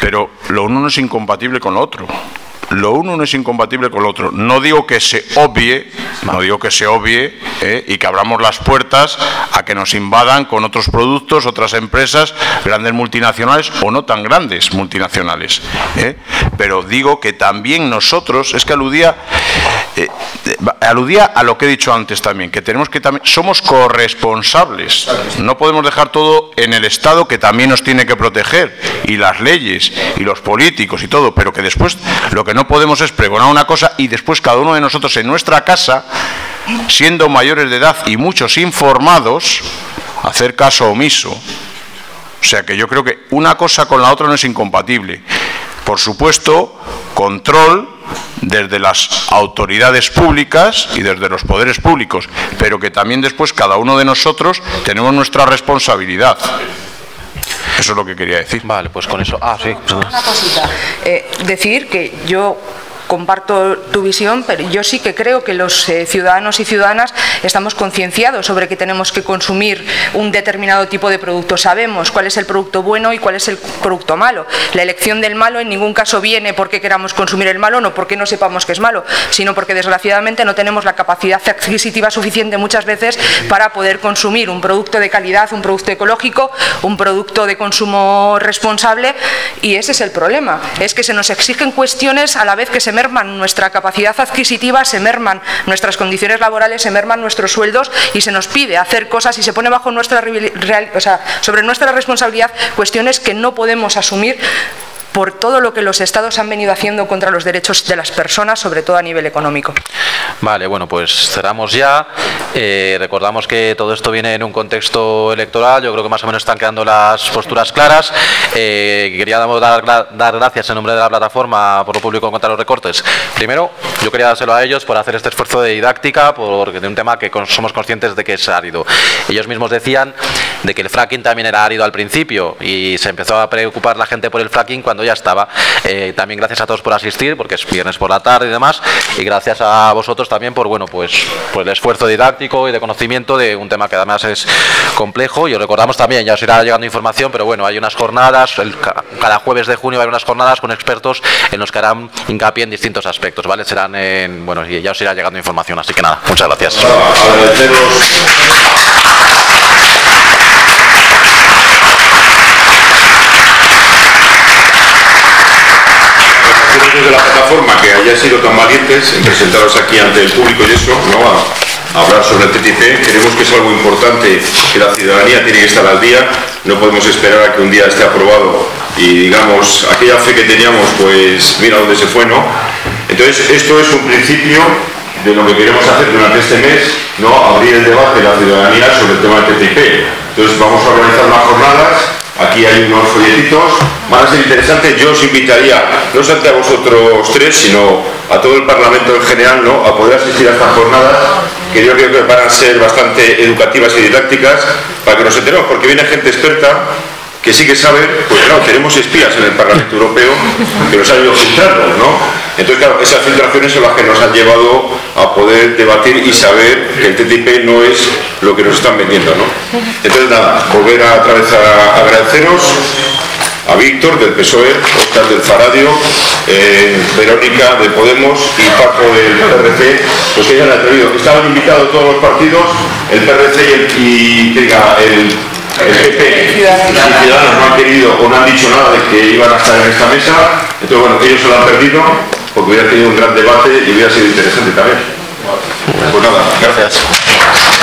Pero lo uno no es incompatible con lo otro. Lo uno no es incompatible con lo otro. No digo que se obvie, no digo que se obvie ¿eh? y que abramos las puertas a que nos invadan con otros productos, otras empresas, grandes multinacionales o no tan grandes multinacionales. ¿eh? Pero digo que también nosotros, es que aludía, eh, aludía a lo que he dicho antes también, que tenemos que también, somos corresponsables. No podemos dejar todo en el Estado que también nos tiene que proteger y las leyes y los políticos y todo, pero que después lo que no podemos es pregonar una cosa y después cada uno de nosotros en nuestra casa, siendo mayores de edad y muchos informados, hacer caso omiso. O sea que yo creo que una cosa con la otra no es incompatible. Por supuesto, control desde las autoridades públicas y desde los poderes públicos, pero que también después cada uno de nosotros tenemos nuestra responsabilidad. Eso es lo que quería decir. Vale, pues con eso. Ah, sí. Una cosita. Eh, decir que yo comparto tu visión, pero yo sí que creo que los eh, ciudadanos y ciudadanas estamos concienciados sobre que tenemos que consumir un determinado tipo de producto. Sabemos cuál es el producto bueno y cuál es el producto malo. La elección del malo en ningún caso viene porque queramos consumir el malo, no porque no sepamos que es malo, sino porque desgraciadamente no tenemos la capacidad adquisitiva suficiente muchas veces para poder consumir un producto de calidad, un producto ecológico, un producto de consumo responsable y ese es el problema. Es que se nos exigen cuestiones a la vez que se merman nuestra capacidad adquisitiva, se merman nuestras condiciones laborales, se merman nuestros sueldos y se nos pide hacer cosas y se pone bajo nuestra sobre nuestra responsabilidad cuestiones que no podemos asumir por todo lo que los estados han venido haciendo contra los derechos de las personas, sobre todo a nivel económico. Vale, bueno, pues cerramos ya. Eh, recordamos que todo esto viene en un contexto electoral, yo creo que más o menos están quedando las posturas claras. Eh, quería dar, dar, gracias en nombre de la plataforma por lo público contra los recortes. Primero, yo quería dárselo a ellos por hacer este esfuerzo de didáctica, porque de un tema que somos conscientes de que es árido. Ellos mismos decían de que el fracking también era árido al principio y se empezó a preocupar la gente por el fracking cuando ya estaba. Eh, también gracias a todos por asistir, porque es viernes por la tarde y demás, y gracias a vosotros también por bueno pues, pues el esfuerzo didáctico y de conocimiento de un tema que además es complejo. Y os recordamos también, ya os irá llegando información, pero bueno, hay unas jornadas, cada jueves de junio hay unas jornadas con expertos en los que harán hincapié en distintos aspectos, ¿vale? Serán en, bueno, y ya os irá llegando información, así que nada, muchas gracias de la plataforma que haya sido tan valientes en presentaros aquí ante el público y eso, ¿no? a, hablar sobre el TTIP. Creemos que es algo importante, que la ciudadanía tiene que estar al día. No podemos esperar a que un día esté aprobado y digamos, aquella fe que teníamos, pues mira dónde se fue, ¿no? Entonces, esto es un principio de lo que queremos hacer durante este mes, ¿no? Abrir el debate de la ciudadanía sobre el tema del TTIP. Entonces, vamos a organizar unas jornadas Aquí hay unos folletitos, van a ser interesantes. Yo os invitaría, no solamente a vosotros tres, sino a todo el Parlamento en general, ¿no? a poder asistir a estas jornadas, que yo creo que van a ser bastante educativas y didácticas, para que nos enteremos, porque viene gente experta que sí que sabe, pues claro, tenemos espías en el Parlamento Europeo que nos han ido filtrando, ¿no? Entonces, claro, esas filtraciones son las que nos han llevado a poder debatir y saber que el TTIP no es lo que nos están vendiendo, ¿no? Entonces, nada, volver a, otra vez a, agradeceros a Víctor del PSOE, Oscar del Faradio, eh, Verónica de Podemos y Paco del PRC, pues que hayan atrevido. Estaban invitados todos los partidos, el PRC y el, y, el Ciudadanos no han querido o no han dicho nada de que iban a estar en esta mesa, entonces bueno, ellos se lo han perdido porque hubiera tenido un gran debate y hubiera sido interesante también. Pues nada, gracias.